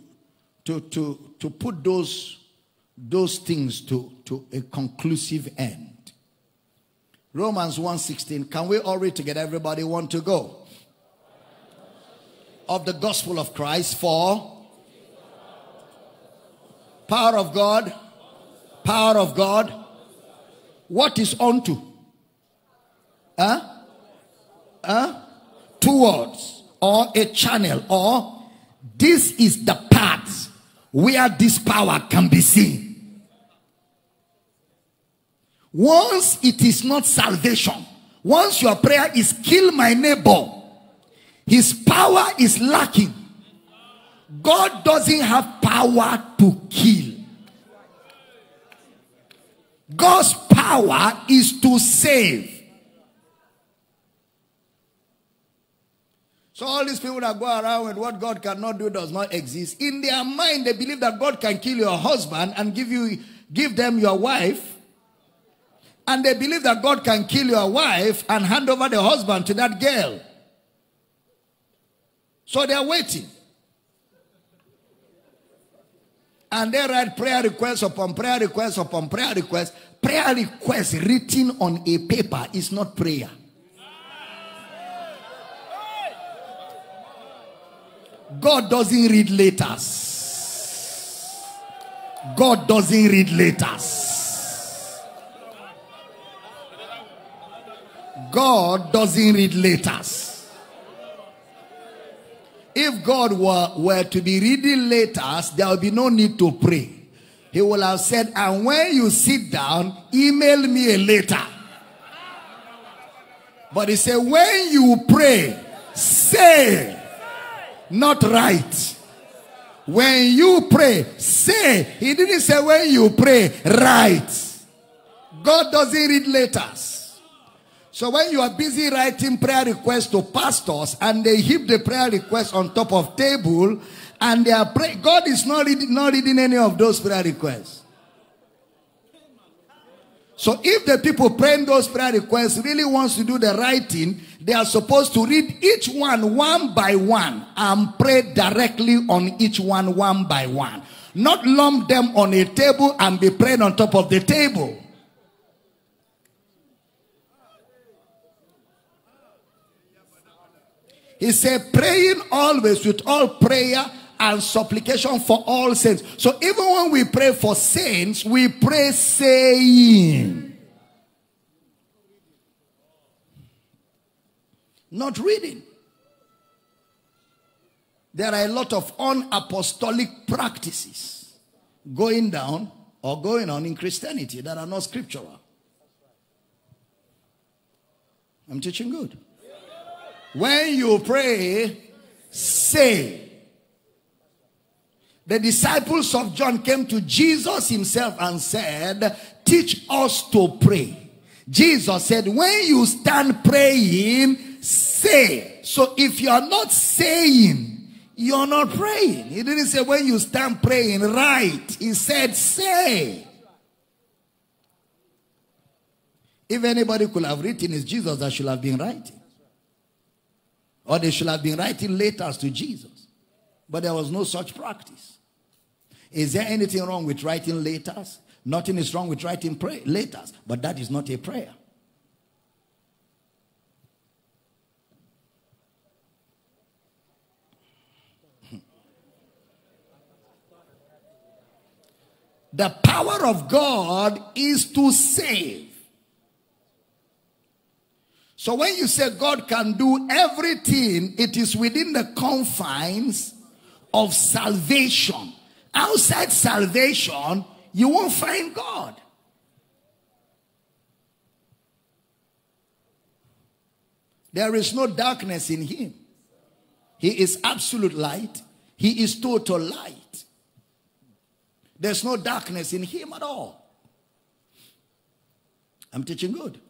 to to to put those those things to, to a conclusive end. Romans 1:16. Can we all read together? Everybody want to go? Of the gospel of Christ for power of God Power of God. What is unto? Huh? Huh? Towards or a channel or this is the path where this power can be seen. Once it is not salvation, once your prayer is kill my neighbor, his power is lacking. God doesn't have power to kill. God's power is to save. So all these people that go around with what God cannot do does not exist. In their mind, they believe that God can kill your husband and give you give them your wife. And they believe that God can kill your wife and hand over the husband to that girl. So they are waiting. And they write prayer requests upon prayer requests upon prayer requests. Prayer requests written on a paper is not prayer. God doesn't read letters. God doesn't read letters. God doesn't read letters. If God were, were to be reading letters, there would be no need to pray. He will have said, and when you sit down, email me a letter. But he said, when you pray, say not write. When you pray, say. He didn't say when you pray, write. God doesn't read letters. So when you are busy writing prayer requests to pastors and they heap the prayer requests on top of table and they are praying, God is not reading, not reading any of those prayer requests. So if the people praying those prayer requests really wants to do the right thing, they are supposed to read each one one by one and pray directly on each one one by one. Not lump them on a table and be praying on top of the table. He said, praying always with all prayer and supplication for all saints. So even when we pray for saints, we pray saying. Not reading. There are a lot of unapostolic practices going down or going on in Christianity that are not scriptural. I'm teaching good. When you pray, say. The disciples of John came to Jesus himself and said, Teach us to pray. Jesus said, When you stand praying, say. So if you are not saying, you're not praying. He didn't say when you stand praying, write. He said, say. If anybody could have written, it's Jesus that should have been writing. Or they should have been writing letters to Jesus. But there was no such practice. Is there anything wrong with writing letters? Nothing is wrong with writing pray- letters, but that is not a prayer. The power of God is to save. So when you say God can do everything, it is within the confines of salvation. Outside salvation, you won't find God. There is no darkness in him. He is absolute light. He is total light. There's no darkness in him at all. I'm teaching good.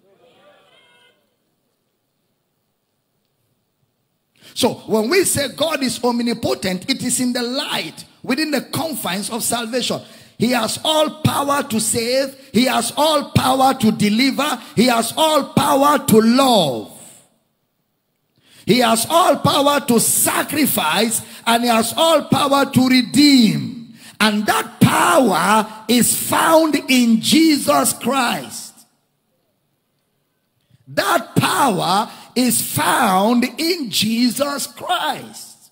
So when we say God is omnipotent, it is in the light, within the confines of salvation. He has all power to save. He has all power to deliver. He has all power to love. He has all power to sacrifice and he has all power to redeem. And that power is found in Jesus Christ. That power is found in Jesus Christ.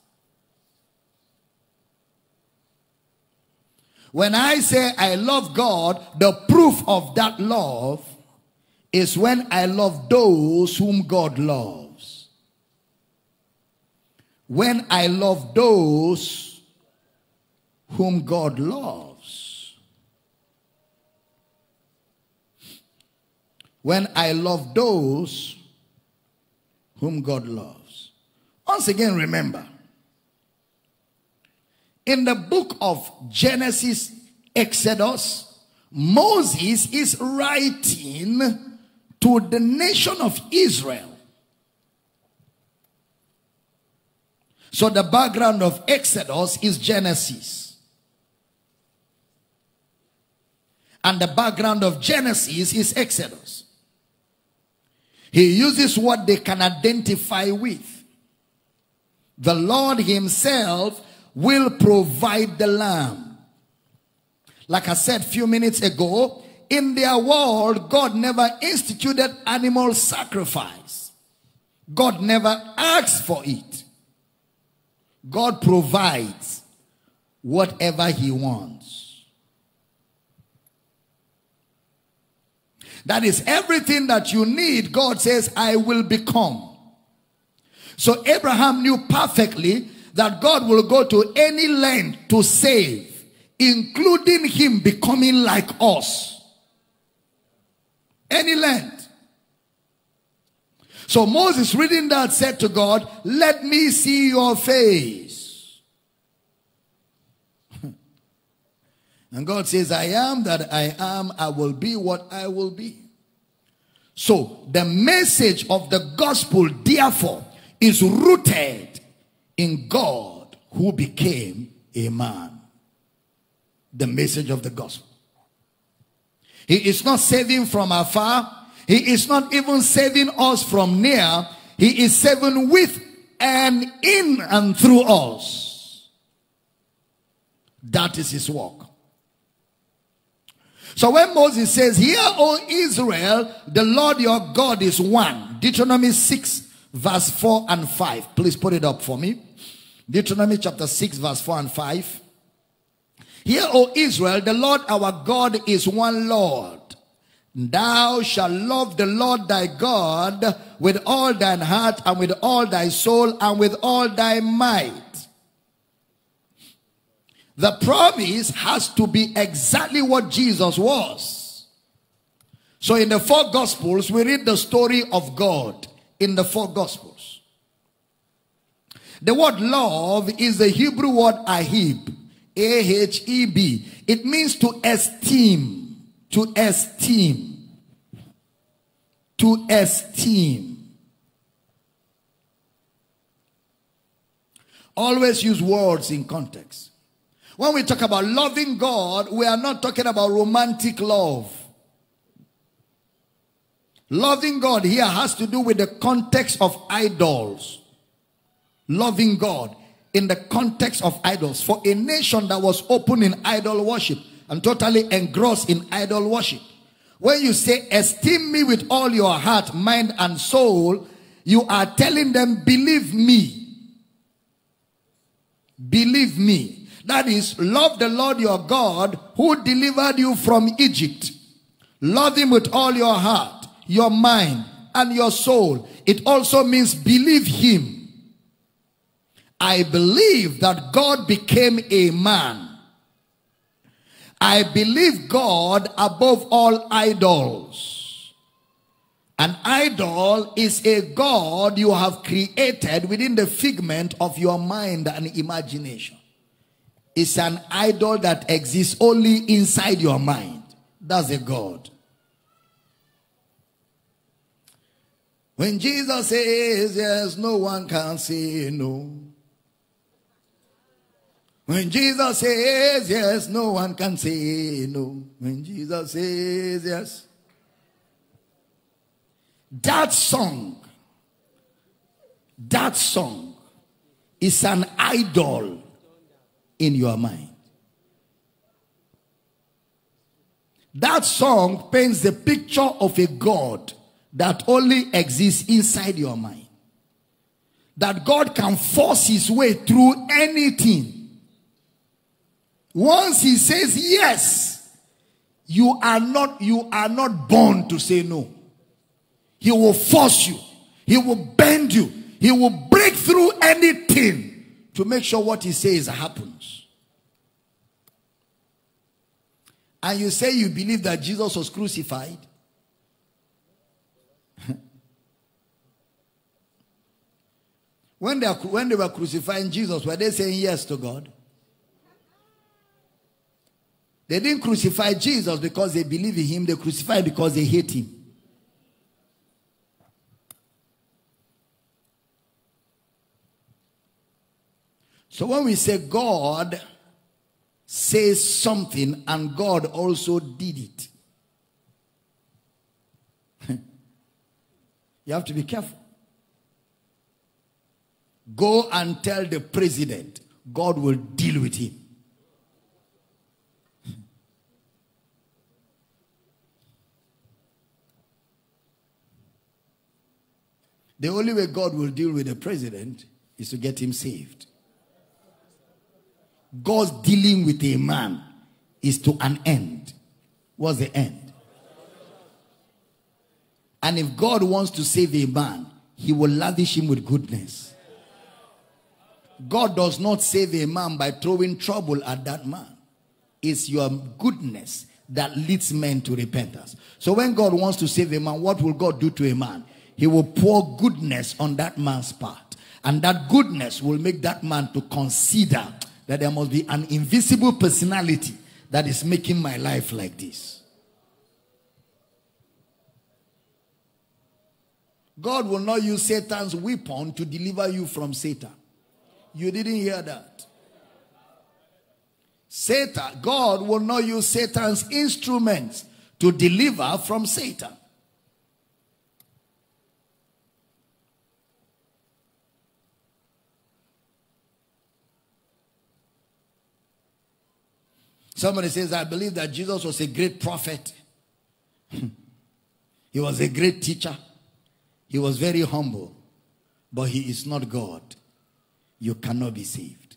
When I say I love God, the proof of that love is when I love those whom God loves. When I love those whom God loves. When I love those whom God loves. Once again, remember, in the book of Genesis, Exodus, Moses is writing to the nation of Israel. So the background of Exodus is Genesis. And the background of Genesis is Exodus. He uses what they can identify with. The Lord Himself will provide the lamb. Like I said a few minutes ago, in their world, God never instituted animal sacrifice. God never asked for it. God provides whatever He wants. That is everything that you need. God says, I will become. So Abraham knew perfectly that God will go to any length to save, including him becoming like us. Any length. So Moses reading that said to God, let me see your face. And God says, I am that I am. I will be what I will be. So the message of the gospel, therefore, is rooted in God who became a man. The message of the gospel. He is not saving from afar. He is not even saving us from near. He is saving with and in and through us. That is his work. So when Moses says, Hear, O Israel, the Lord your God is one. Deuteronomy 6, verse 4 and 5. Please put it up for me. Deuteronomy chapter 6, verse 4 and 5. Hear, O Israel, the Lord our God is one Lord. Thou shalt love the Lord thy God with all thine heart and with all thy soul and with all thy might. The promise has to be exactly what Jesus was. So in the four gospels, we read the story of God in the four gospels. The word love is the Hebrew word aheb. A-H-E-B. It means to esteem. To esteem. To esteem. Always use words in context. When we talk about loving God, we are not talking about romantic love. Loving God here has to do with the context of idols. Loving God in the context of idols. For a nation that was open in idol worship and totally engrossed in idol worship. When you say, esteem me with all your heart, mind, and soul, you are telling them, believe me. Believe me. That is, love the Lord your God who delivered you from Egypt. Love him with all your heart, your mind, and your soul. It also means believe him. I believe that God became a man. I believe God above all idols. An idol is a God you have created within the figment of your mind and imagination. It's an idol that exists only inside your mind. That's a God. When Jesus says yes, no one can say no. When Jesus says yes, no one can say no. When Jesus says yes. That song, that song is an idol in your mind. That song paints the picture of a God that only exists inside your mind. That God can force his way through anything once he says yes, you are not you are not born to say no. He will force you. He will bend you. He will break through anything to make sure what he says happens. And you say you believe that Jesus was crucified. when, they are, when they were crucifying Jesus, were they saying yes to God? They didn't crucify Jesus because they believe in him. They crucified because they hate him. So when we say God says something and God also did it. you have to be careful. Go and tell the president, God will deal with him. The only way God will deal with the president is to get him saved. God's dealing with a man is to an end. What's the end? And if God wants to save a man, he will lavish him with goodness. God does not save a man by throwing trouble at that man. It's your goodness that leads men to repentance. So when God wants to save a man, what will God do to a man? He will pour goodness on that man's part. And that goodness will make that man to consider that there must be an invisible personality that is making my life like this. God will not use Satan's weapon to deliver you from Satan. You didn't hear that. Satan, God will not use Satan's instruments to deliver from Satan. Somebody says, I believe that Jesus was a great prophet. he was a great teacher. He was very humble. But he is not God. You cannot be saved.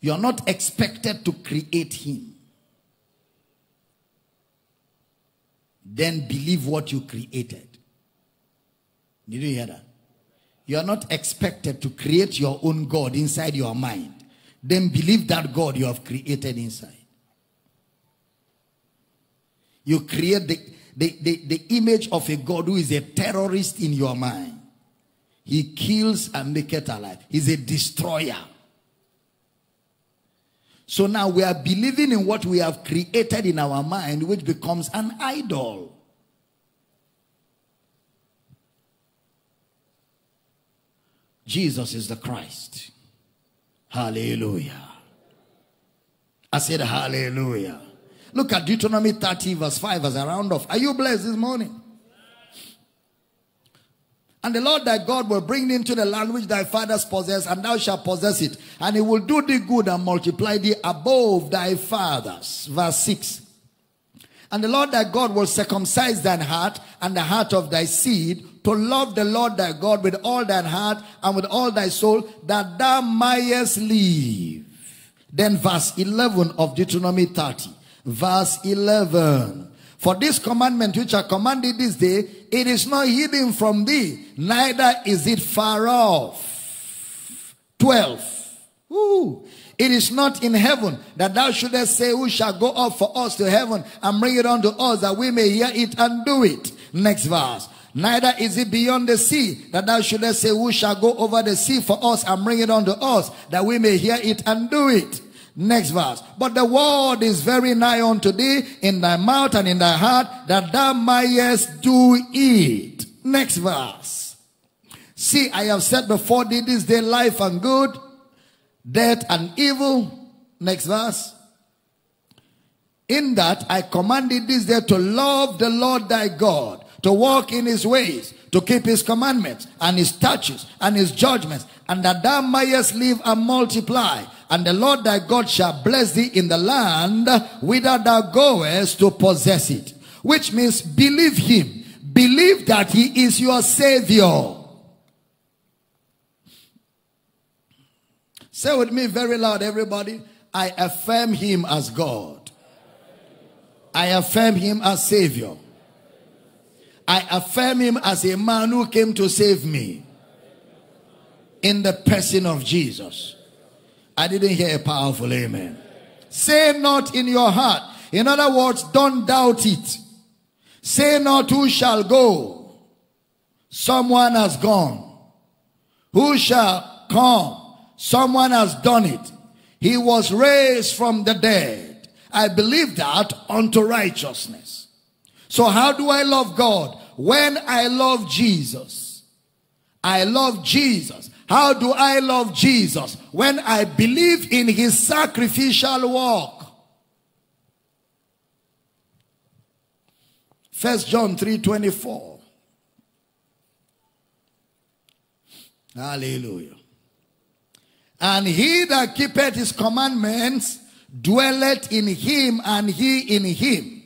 You are not expected to create him. Then believe what you created. Did you hear that? You are not expected to create your own God inside your mind then believe that God you have created inside. You create the, the, the, the image of a God who is a terrorist in your mind. He kills and make it alive. He's a destroyer. So now we are believing in what we have created in our mind, which becomes an idol. Jesus is the Christ. Hallelujah. I said hallelujah. Look at Deuteronomy 30 verse 5 as a round off. Are you blessed this morning? And the Lord thy God will bring thee into the land which thy fathers possess, and thou shalt possess it. And he will do thee good and multiply thee above thy fathers. Verse 6. And the Lord thy God will circumcise thine heart and the heart of thy seed to love the Lord thy God with all thine heart and with all thy soul, that thou mayest live. Then verse 11 of Deuteronomy 30. Verse 11. For this commandment which I commanded this day, it is not hidden from thee, neither is it far off. 12. Ooh. It is not in heaven that thou shouldest say, Who shall go up for us to heaven and bring it unto us that we may hear it and do it. Next verse. Neither is it beyond the sea that thou shouldest say, Who shall go over the sea for us and bring it unto us, that we may hear it and do it. Next verse. But the word is very nigh unto thee, in thy mouth and in thy heart, that thou mayest do it. Next verse. See, I have set before thee this day life and good, death and evil. Next verse. In that I commanded this day to love the Lord thy God to walk in his ways, to keep his commandments and his statutes and his judgments, and that thou mayest live and multiply. And the Lord thy God shall bless thee in the land whither thou goest to possess it. Which means believe him. Believe that he is your savior. Say with me very loud, everybody. I affirm him as God. I affirm him as savior. I affirm him as a man who came to save me in the person of Jesus. I didn't hear a powerful amen. Say not in your heart. In other words, don't doubt it. Say not who shall go. Someone has gone. Who shall come? Someone has done it. He was raised from the dead. I believe that unto righteousness. So how do I love God? When I love Jesus, I love Jesus. How do I love Jesus? When I believe in his sacrificial work. First John 3:24. Hallelujah. And he that keepeth his commandments dwelleth in him, and he in him.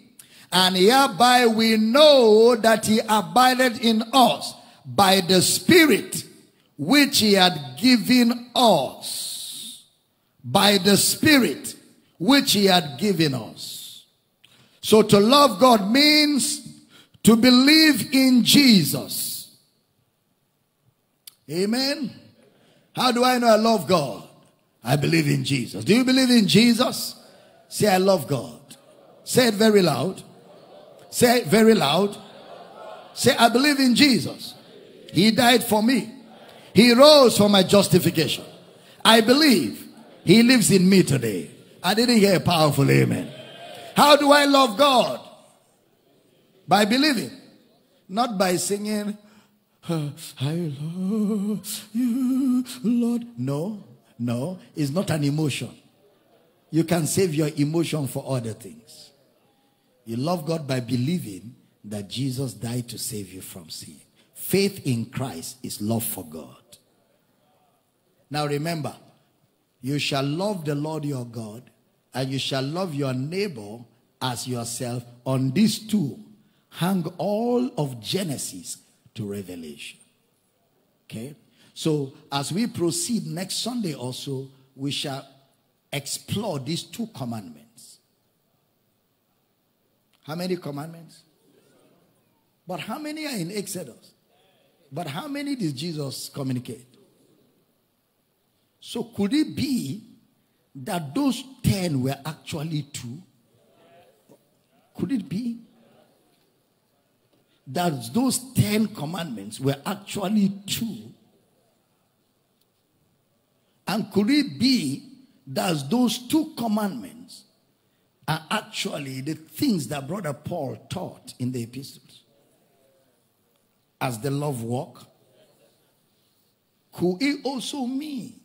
And hereby we know that he abided in us by the Spirit which he had given us. By the Spirit which he had given us. So to love God means to believe in Jesus. Amen. How do I know I love God? I believe in Jesus. Do you believe in Jesus? Say, I love God. Say it very loud. Say very loud. Say, I believe in Jesus. He died for me. He rose for my justification. I believe He lives in me today. I didn't hear a powerful amen. How do I love God? By believing, not by singing, I love you, Lord. No, no, it's not an emotion. You can save your emotion for other things. You love God by believing that Jesus died to save you from sin. Faith in Christ is love for God. Now remember, you shall love the Lord your God and you shall love your neighbor as yourself. On these two, hang all of Genesis to Revelation. Okay? So as we proceed next Sunday also, we shall explore these two commandments. How many commandments? But how many are in Exodus? But how many did Jesus communicate? So could it be that those 10 were actually two? Could it be that those 10 commandments were actually two? And could it be that those two commandments are actually the things that Brother Paul taught in the epistles? As the love walk? Could it also mean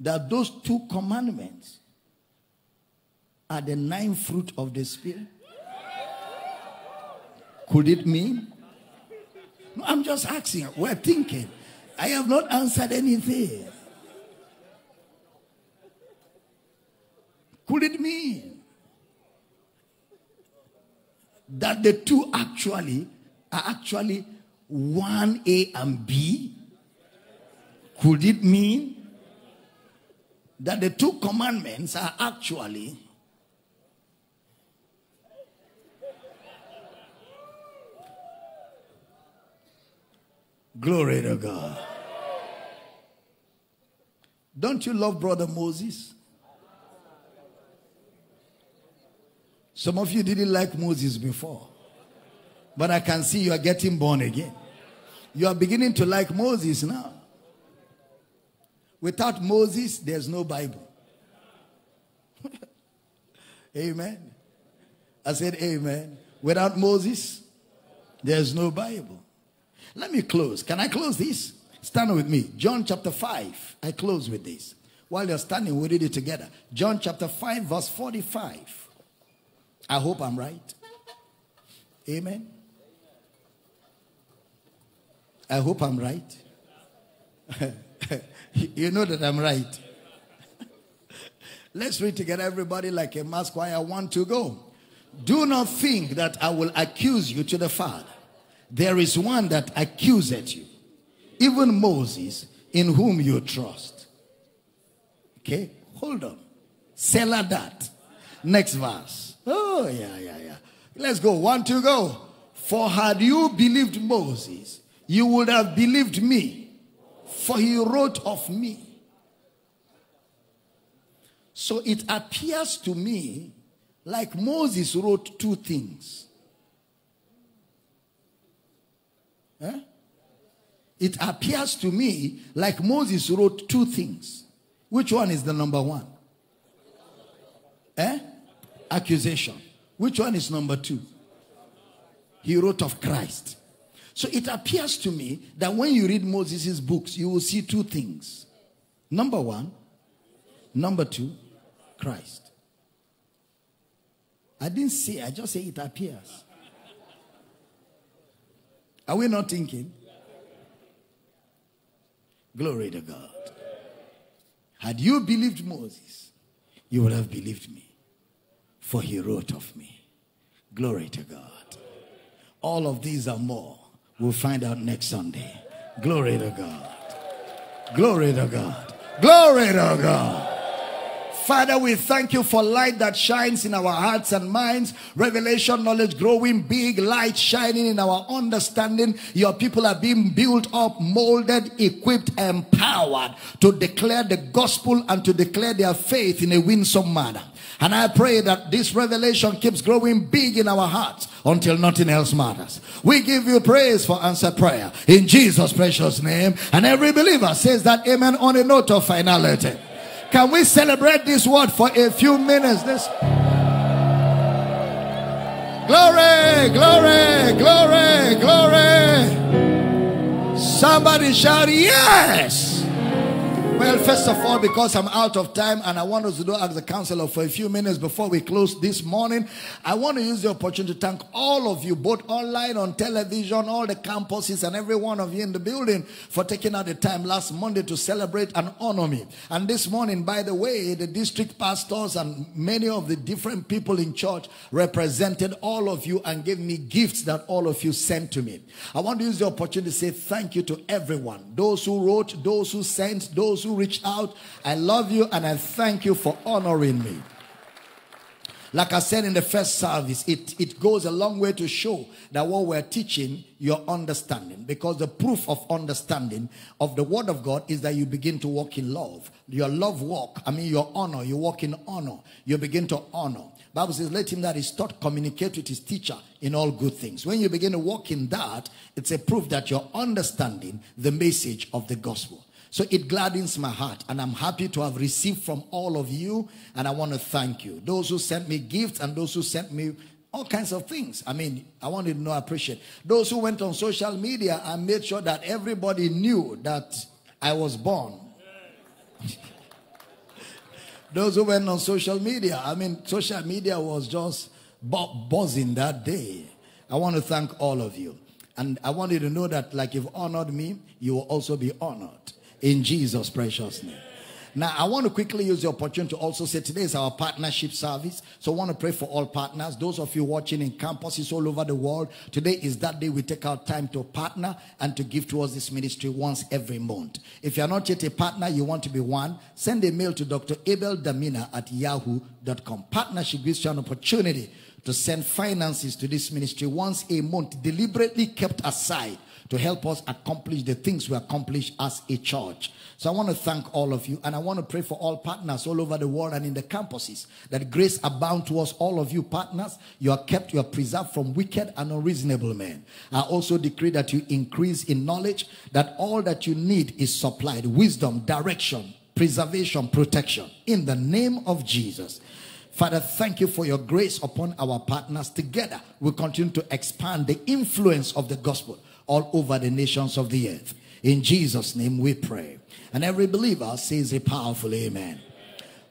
that those two commandments are the nine fruit of the Spirit? Could it mean? No, I'm just asking. We're thinking. I have not answered anything. Could it mean that the two actually are actually 1A and B? Could it mean that the two commandments are actually Glory to God. Don't you love brother Moses? Some of you didn't like Moses before. But I can see you are getting born again. You are beginning to like Moses now. Without Moses, there's no Bible. amen. I said, Amen. Without Moses, there's no Bible. Let me close. Can I close this? Stand with me. John chapter 5. I close with this. While you're standing, we read it together. John chapter 5, verse 45. I hope I'm right. Amen. I hope I'm right. you know that I'm right. Let's read together, everybody, like a mass choir. One to go. Do not think that I will accuse you to the Father. There is one that accuseth you, even Moses, in whom you trust. Okay, hold on. Selah that. Next verse. Oh, yeah, yeah, yeah. Let's go. One two, go. For had you believed Moses, you would have believed me, for he wrote of me. So it appears to me like Moses wrote two things. Eh? It appears to me like Moses wrote two things. Which one is the number one? Eh? Accusation. Which one is number two? He wrote of Christ. So it appears to me that when you read Moses' books, you will see two things. Number one, number two, Christ. I didn't say, I just say it appears. Are we not thinking? Glory to God. Had you believed Moses, you would have believed me, for he wrote of me. Glory to God. All of these are more. We'll find out next Sunday. Glory to God. Glory to God. Glory to God. Father, we thank you for light that shines in our hearts and minds, revelation, knowledge growing big, light shining in our understanding. Your people are being built up, molded, equipped, empowered to declare the gospel and to declare their faith in a winsome manner. And I pray that this revelation keeps growing big in our hearts until nothing else matters. We give you praise for answered prayer in Jesus' precious name. And every believer says that amen on a note of finality. Can we celebrate this word for a few minutes? This glory, glory, glory, glory. Somebody shout yes. Well, first of all, because I'm out of time and I want us to do ask the counselor for a few minutes before we close this morning, I want to use the opportunity to thank all of you, both online, on television, all the campuses, and every one of you in the building for taking out the time last Monday to celebrate and honor me. And this morning, by the way, the district pastors and many of the different people in church represented all of you and gave me gifts that all of you sent to me. I want to use the opportunity to say thank you to everyone. Those who wrote, those who sent, those who reached out. I love you and I thank you for honoring me. Like I said in the first service, it, it goes a long way to show that what we're teaching, your understanding. Because the proof of understanding of the word of God is that you begin to walk in love. Your love walk, I mean your honor, you walk in honor. You begin to honor. Bible says, let him that is taught communicate with his teacher in all good things. When you begin to walk in that, it's a proof that you're understanding the message of the gospel. So it gladdens my heart, and I'm happy to have received from all of you, and I want to thank you. Those who sent me gifts and those who sent me all kinds of things. I mean, I want you to know, I appreciate. Those who went on social media and made sure that everybody knew that I was born. those who went on social media, I mean, social media was just buzzing that day. I want to thank all of you. And I want you to know that, like you've honored me, you will also be honored in Jesus' precious name. Now, I want to quickly use the opportunity to also say today is our partnership service. So I want to pray for all partners. Those of you watching in campuses all over the world, today is that day we take our time to partner and to give towards this ministry once every month. If you're not yet a partner, you want to be one, send a mail to Dr. Abel Damina at yahoo.com. Partnership gives you an opportunity to send finances to this ministry once a month, deliberately kept aside to help us accomplish the things we accomplish as a church. So I want to thank all of you and I want to pray for all partners all over the world and in the campuses that grace abound to us, all of you partners. You are kept, you are preserved from wicked and unreasonable men. I also decree that you increase in knowledge, that all that you need is supplied wisdom, direction, preservation, protection in the name of Jesus. Father, thank you for your grace upon our partners. Together, we continue to expand the influence of the gospel all over the nations of the earth. In Jesus' name we pray. And every believer says a powerful amen.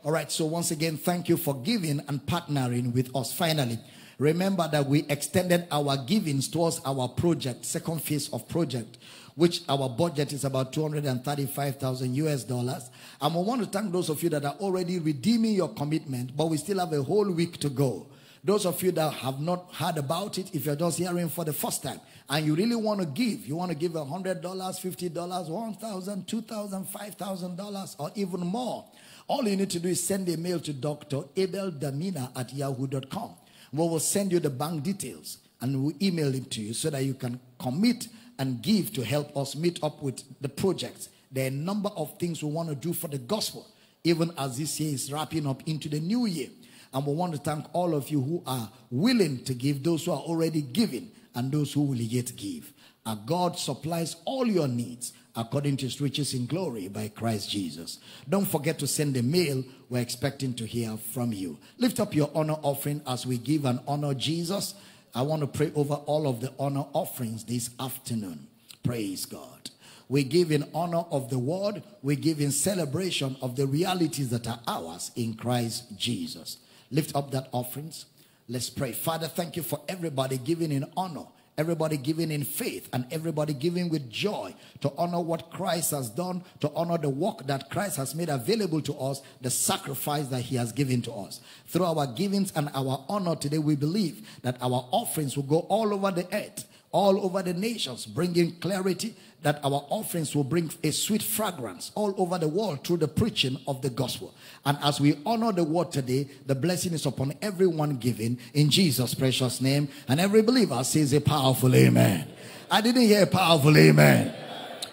All right, so once again, thank you for giving and partnering with us. Finally, remember that we extended our givings towards our project, second phase of project, which our budget is about 235,000 US dollars. And we want to thank those of you that are already redeeming your commitment, but we still have a whole week to go. Those of you that have not heard about it, if you're just hearing for the first time and you really want to give, you want to give $100, $50, $1,000, $2,000, $5,000, or even more, all you need to do is send a mail to Dr. Abel Damina at yahoo.com. We will send you the bank details and we'll email it to you so that you can commit and give to help us meet up with the projects. There are a number of things we want to do for the gospel, even as this year is wrapping up into the new year. And we want to thank all of you who are willing to give, those who are already giving, and those who will yet give. Our God supplies all your needs according to his riches in glory by Christ Jesus. Don't forget to send a mail. We're expecting to hear from you. Lift up your honor offering as we give and honor Jesus. I want to pray over all of the honor offerings this afternoon. Praise God. We give in honor of the word, we give in celebration of the realities that are ours in Christ Jesus. Lift up that offerings. Let's pray. Father, thank you for everybody giving in honor everybody giving in faith and everybody giving with joy to honor what Christ has done, to honor the work that Christ has made available to us, the sacrifice that he has given to us. Through our givings and our honor today, we believe that our offerings will go all over the earth, all over the nations, bringing clarity, that our offerings will bring a sweet fragrance all over the world through the preaching of the gospel. And as we honor the word today, the blessing is upon everyone giving in Jesus' precious name. And every believer says a powerful amen. I didn't hear a powerful amen.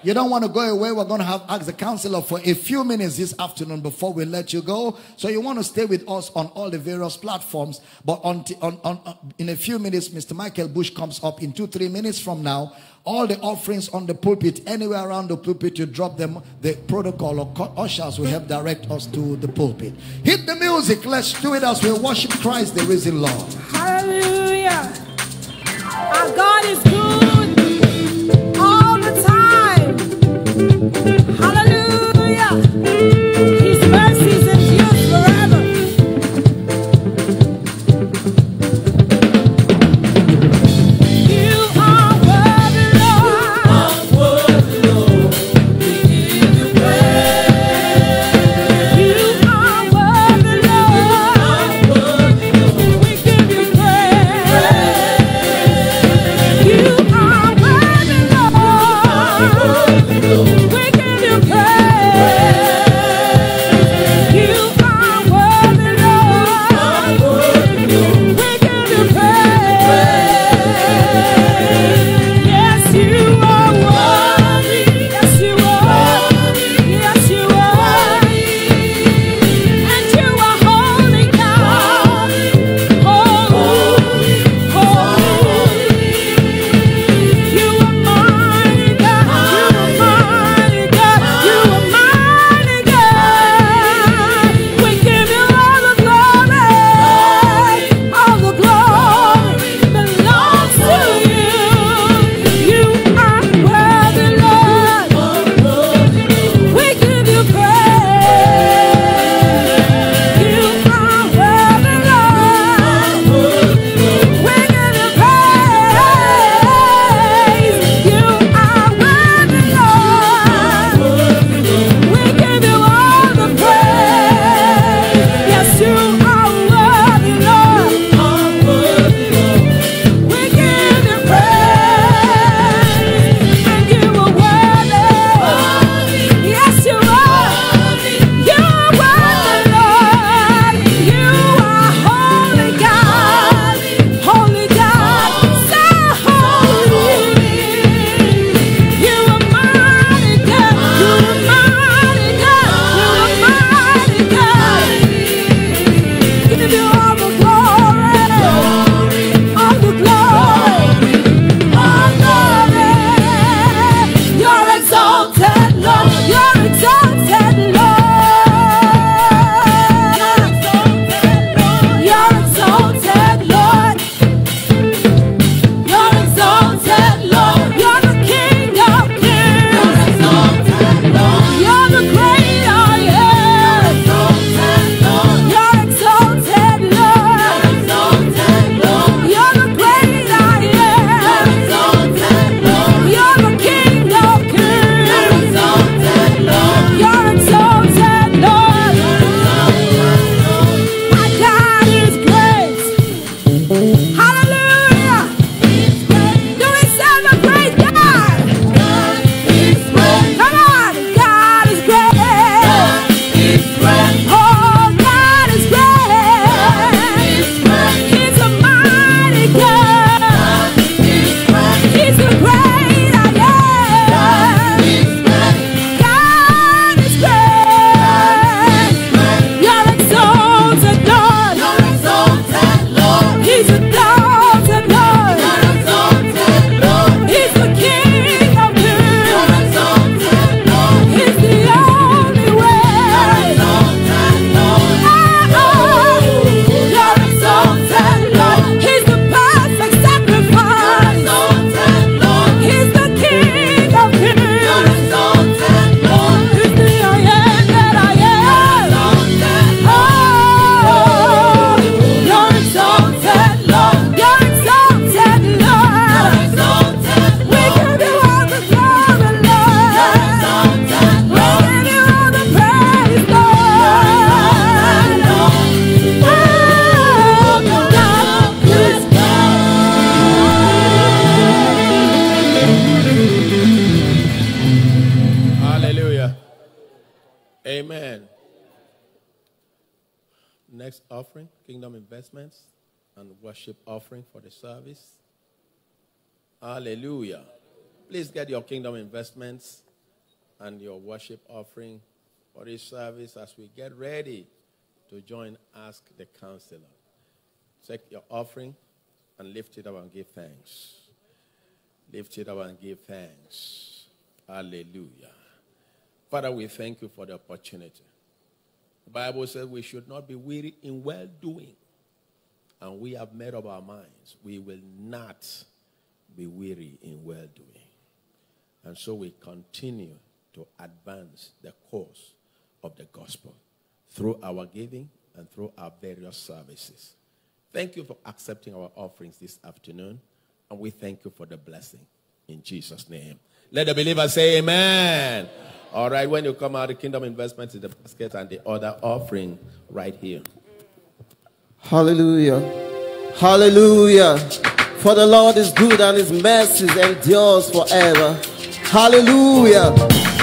You don't want to go away. We're going to have ask the counselor for a few minutes this afternoon before we let you go. So you want to stay with us on all the various platforms. But on, on, on, uh, in a few minutes, Mr. Michael Bush comes up in two, three minutes from now all the offerings on the pulpit, anywhere around the pulpit, you drop them. The protocol or ushers will help direct us to the pulpit. Hit the music. Let's do it as we worship Christ, the risen Lord. Hallelujah. Our God is good time. Kingdom Investments and your worship offering for this service as we get ready to join Ask the Counselor. Take your offering and lift it up and give thanks. Lift it up and give thanks. Hallelujah. Father, we thank you for the opportunity. The Bible says we should not be weary in well doing. And we have made up our minds. We will not be weary in well doing. And so we continue to advance the cause of the gospel through our giving and through our various services. Thank you for accepting our offerings this afternoon, and we thank you for the blessing in Jesus' name. Let the believers say amen. All right, when you come out, the kingdom investment in the basket and the other offering right here. Hallelujah. Hallelujah. For the Lord is good and his mercy endures forever. Hallelujah.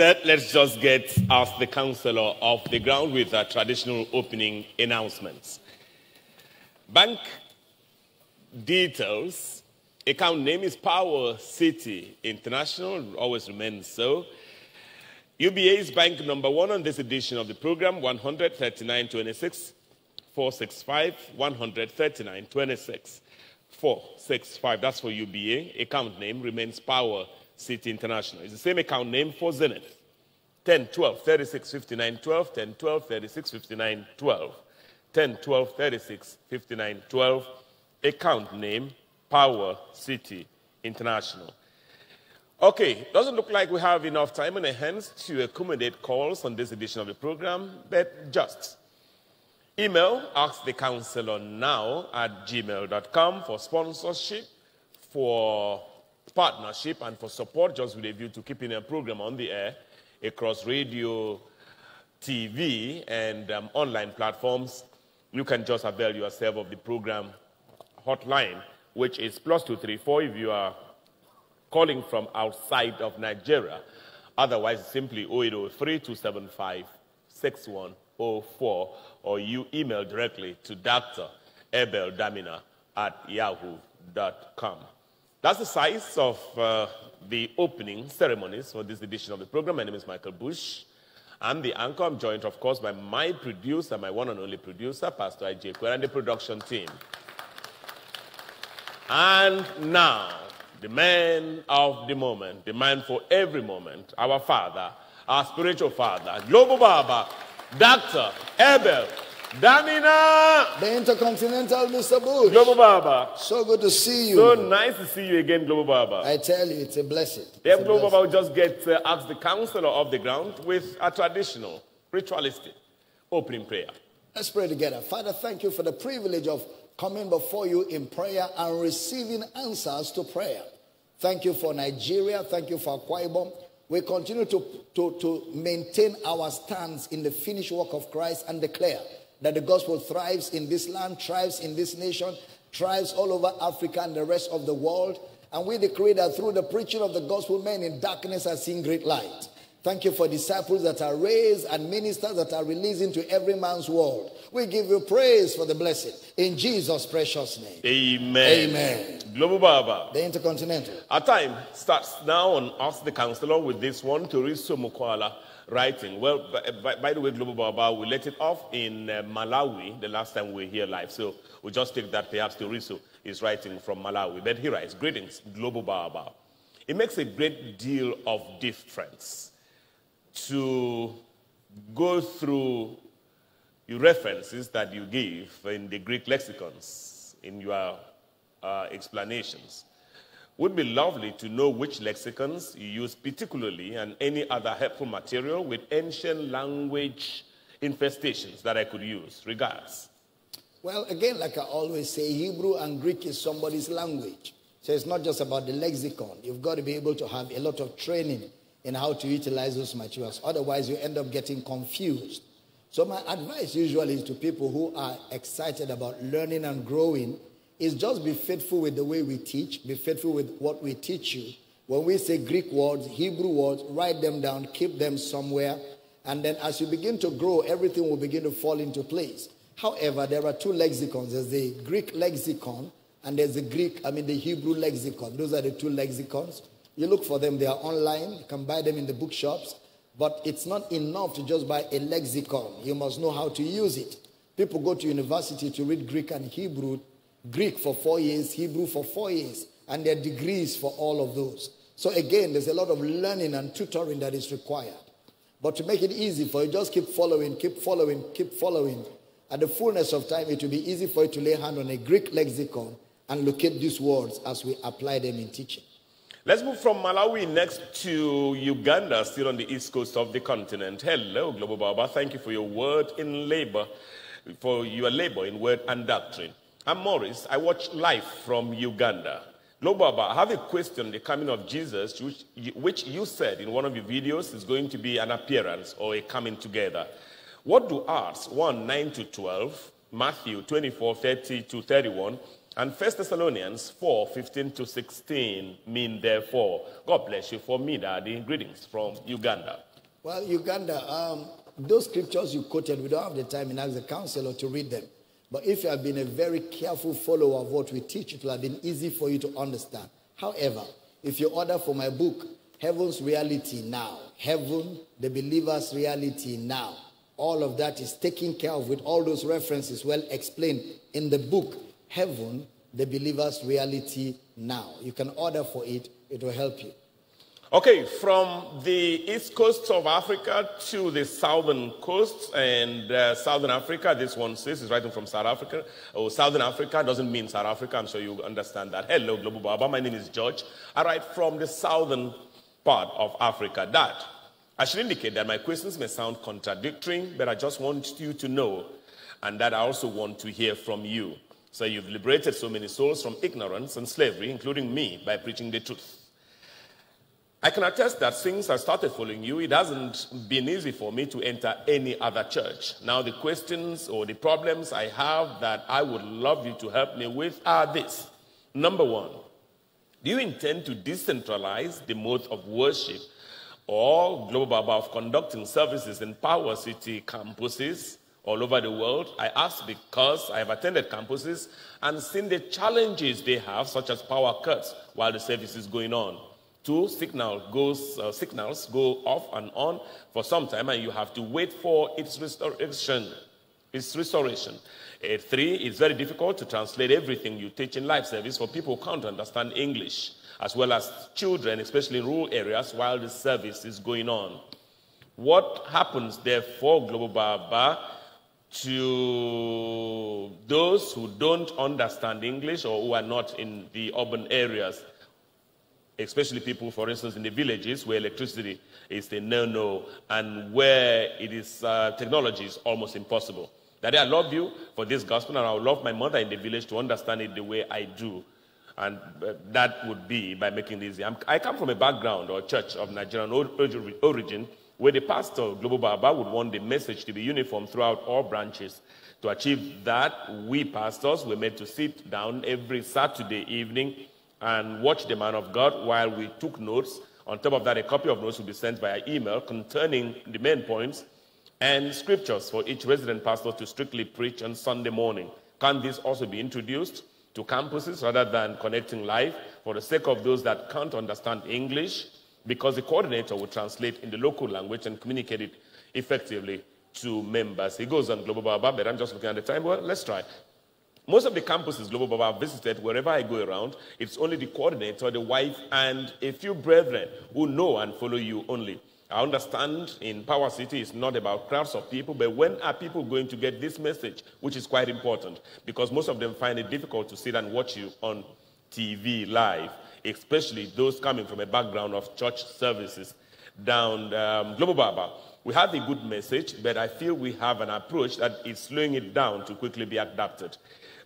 Let's just get the counselor off the ground with our traditional opening announcements. Bank details. Account name is Power City International. Always remains so. UBA's bank number one on this edition of the program 13926 465 13926 465. That's for UBA. Account name remains Power City International. It's the same account name for Zenith. 10, 12, 36, 59, 12, 10, 12, 36, 59, 12. 10, 12, 36, 59, 12. Account name Power City International. Okay, doesn't look like we have enough time on our hands to accommodate calls on this edition of the program, but just email ask the counselor now at gmail.com for sponsorship, for partnership, and for support, just with a view to keeping a program on the air. across radio, TV, and um, online platforms, you can just avail yourself of the program hotline, which is plus two three four if you are calling from outside of Nigeria. Otherwise, simply 0803 275 6104, or you email directly to Dr. Abel Damina at yahoo.com. That's the size of uh, the opening ceremonies for this edition of the program. My name is Michael Bush. I'm the anchor. I'm joined, of course, by my producer, my one and only producer, Pastor I.J. Quer, and the production team. And now, the man of the moment, the man for every moment, our father, our spiritual father, Global Baba, Dr. Abel Damina. The Intercontinental Mr. Bush. Global Baba. So good to see you. So nice to see you again, Global Baba. I tell you, it's a blessing. It's Yeah, a Global blessing. Baba will just get uh, ask the counselor of the ground with a traditional, ritualistic opening prayer. Let's pray together. Father, thank you for the privilege of coming before you in prayer and receiving answers to prayer. Thank you for Nigeria. Thank you for Akwa Ibom. We continue to, to, to maintain our stance in the finished work of Christ and declare that the gospel thrives in this land, thrives in this nation, thrives all over Africa and the rest of the world. And we decree that through the preaching of the gospel, men in darkness are seeing great light. Thank you for disciples that are raised and ministers that are released into every man's world. We give you praise for the blessing. In Jesus' precious name. Amen. Amen. Global Baba. The Intercontinental. Our time starts now on Ask the Counselor with this one, Toriso Mukwala writing. Well, by, by, the way, Global Baba, we let it off in uh, Malawi the last time we were here live. So we'll just take that. Perhaps Toriso is writing from Malawi. But he writes, Greetings, Global Baba. It makes a great deal of difference to go through your references that you give in the Greek lexicons in your uh, explanations. Would be lovely to know which lexicons you use particularly and any other helpful material with ancient language infestations that I could use. Regards. Well, again, like I always say, Hebrew and Greek is somebody's language. So it's not just about the lexicon. You've got to be able to have a lot of training in how to utilize those materials. Otherwise, you end up getting confused. So my advice usually is to people who are excited about learning and growing is just be faithful with the way we teach, be faithful with what we teach you. When we say Greek words, Hebrew words, write them down, keep them somewhere, and then as you begin to grow, everything will begin to fall into place. However, there are two lexicons. There's the Greek lexicon and there's the Greek, I mean the Hebrew lexicon. Those are the two lexicons. You look for them, they are online. You can buy them in the bookshops. But it's not enough to just buy a lexicon. You must know how to use it. People go to university to read Greek and Hebrew, Greek for four years, Hebrew for four years, and their degrees for all of those. So again, there's a lot of learning and tutoring that is required. But to make it easy for you, just keep following, keep following, keep following. At the fullness of time, it will be easy for you to lay hand on a Greek lexicon and locate these words as we apply them in teaching. Let's move from Malawi next to Uganda, still on the east coast of the continent. Hello, Global Baba. Thank you for your word in labor, for your labor in word and doctrine. I'm Morris. I watch live from Uganda. Global Baba, I have a question on the coming of Jesus, which, which you said in one of your videos is going to be an appearance or a coming together. What do Acts 1 9 to 12, Matthew 24 30 to 31, and 1 Thessalonians 4 15 to 16 mean, therefore? God bless you for me, Daddy. Greetings from Uganda. Well, Uganda, um, those scriptures you quoted, we don't have the time in as a counselor to read them. But if you have been a very careful follower of what we teach, it will have been easy for you to understand. However, if you order for my book, Heaven's Reality Now, Heaven, the believer's reality now, all of that is taken care of with all those references well explained in the book, Heaven, the believer's reality now. You can order for it, it will help you. Okay, from the east coast of Africa to the southern coast and uh, southern Africa, this one says is writing from South Africa. Oh, southern Africa doesn't mean South Africa. I'm sure you understand that. Hello, Global Baba. My name is George. I write from the southern part of Africa. That I should indicate that my questions may sound contradictory, but I just want you to know, and that I also want to hear from you. So you've liberated so many souls from ignorance and slavery, including me, by preaching the truth. I can attest that since I started following you, it hasn't been easy for me to enter any other church. Now, the questions or the problems I have that I would love you to help me with are this. Number one, do you intend to decentralize the mode of worship or Global of conducting services in Power City campuses all over the world? I ask because I have attended campuses and seen the challenges they have, such as power cuts while the service is going on. Two, signal goes, uh, signals go off and on for some time, and you have to wait for its restoration. Its restoration. Uh, three, it's very difficult to translate everything you teach in life service for people who can't understand English, as well as children, especially in rural areas, while the service is going on. What happens, therefore, Global Baba, to those who don't understand English or who are not in the urban areas? Especially people, for instance, in the villages where electricity is a no-no and where it is uh, technology is almost impossible. Daddy, I love you for this gospel, and I would love my mother in the village to understand it the way I do. And uh, that would be by making it easy. I'm, i come from a background or church of Nigerian origin where the pastor Global Baba would want the message to be uniform throughout all branches. To achieve that, we pastors were made to sit down every Saturday evening and watch the man of God while we took notes. On top of that, a copy of notes will be sent via email containing the main points and scriptures for each resident pastor to strictly preach on Sunday morning. Can this also be introduced to campuses rather than connecting live for the sake of those that can't understand English? Because the coordinator will translate in the local language and communicate it effectively to members. He goes on Global Baba, but I'm just looking at the time. Well, let's try. Most of the campuses Global Baba visited, wherever I go around, it's only the coordinator, the wife, and a few brethren who know and follow you only. I understand in Power City it's not about crowds of people, but when are people going to get this message, which is quite important because most of them find it difficult to sit and watch you on TV live, especially those coming from a background of church services down um, Global Baba. We have a good message, but I feel we have an approach that is slowing it down to quickly be adapted.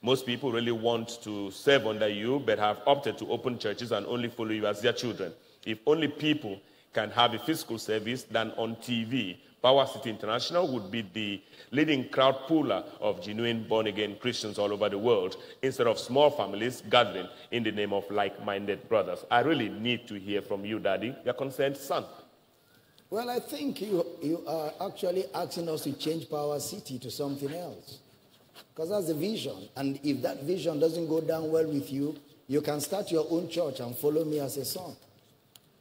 Most people really want to serve under you, but have opted to open churches and only follow you as their children. If only people can have a physical service than on TV, Power City International would be the leading crowd puller of genuine born again Christians all over the world instead of small families gathering in the name of like minded brothers. I really need to hear from you, Daddy, your concerned son. Well, I think you, you are actually asking us to change Power City to something else. Because that's the vision. And if that vision doesn't go down well with you, you can start your own church and follow me as a son.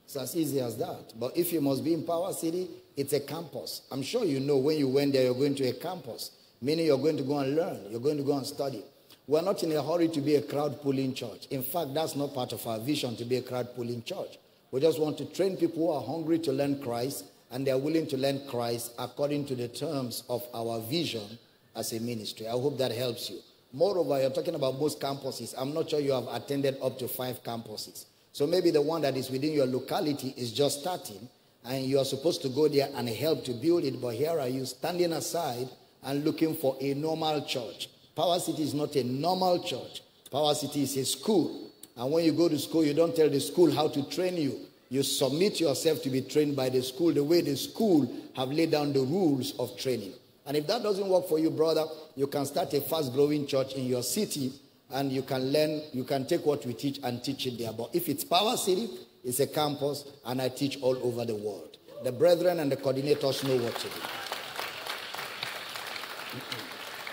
It's as easy as that. But if you must be in Power City, it's a campus. I'm sure you know when you went there, you're going to a campus, meaning you're going to go and learn, you're going to go and study. We're not in a hurry to be a crowd pulling church. In fact, that's not part of our vision to be a crowd pulling church. We just want to train people who are hungry to learn Christ and they're willing to learn Christ according to the terms of our vision as a ministry. I hope that helps you. Moreover, you're talking about most campuses. I'm not sure you have attended up to five campuses. So maybe the one that is within your locality is just starting and you are supposed to go there and help to build it. But here are you standing aside and looking for a normal church. Power City is not a normal church. Power City is a school. And when you go to school, you don't tell the school how to train you. You submit yourself to be trained by the school the way the school have laid down the rules of training. And if that doesn't work for you, brother, you can start a fast growing church in your city and you can learn, you can take what we teach and teach it there. But if it's Power City, it's a campus and I teach all over the world. The brethren and the coordinators know what to do.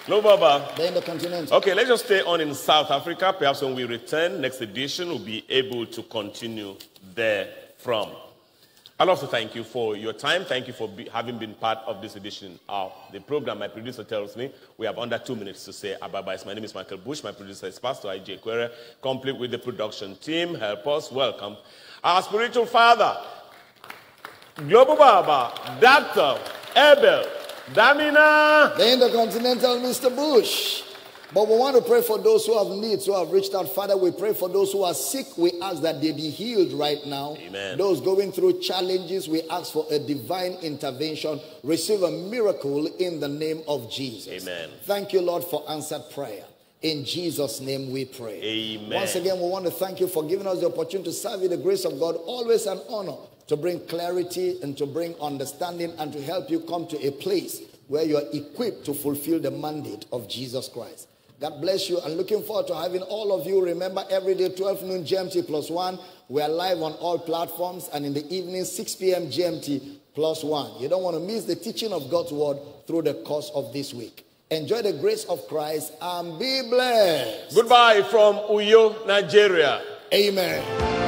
No, Baba. They're in the continent. Okay, let's just stay on in South Africa. Perhaps when we return, next edition, we'll be able to continue there from. I'd also thank you for your time. Thank you for be, having been part of this edition of the program. My producer tells me we have under two minutes to say ababa. My name is Michael Bush. My producer is Pastor IJ Quere, complete with the production team. Help us welcome our spiritual father, Global Baba, Dr. Abel Damina. The Intercontinental Mr. Bush. But we want to pray for those who have needs, who have reached out. Father, we pray for those who are sick. We ask that they be healed right now. Amen. Those going through challenges, we ask for a divine intervention. Receive a miracle in the name of Jesus. Amen. Thank you, Lord, for answered prayer. In Jesus' name we pray. Amen. Once again, we want to thank you for giving us the opportunity to serve you the grace of God. Always an honor to bring clarity and to bring understanding and to help you come to a place where you are equipped to fulfill the mandate of Jesus Christ. God bless you and looking forward to having all of you. Remember, every day, 12 noon GMT plus one. We are live on all platforms and in the evening, 6 p.m. GMT plus one. You don't want to miss the teaching of God's word through the course of this week. Enjoy the grace of Christ and be blessed. Goodbye from Uyo, Nigeria. Amen.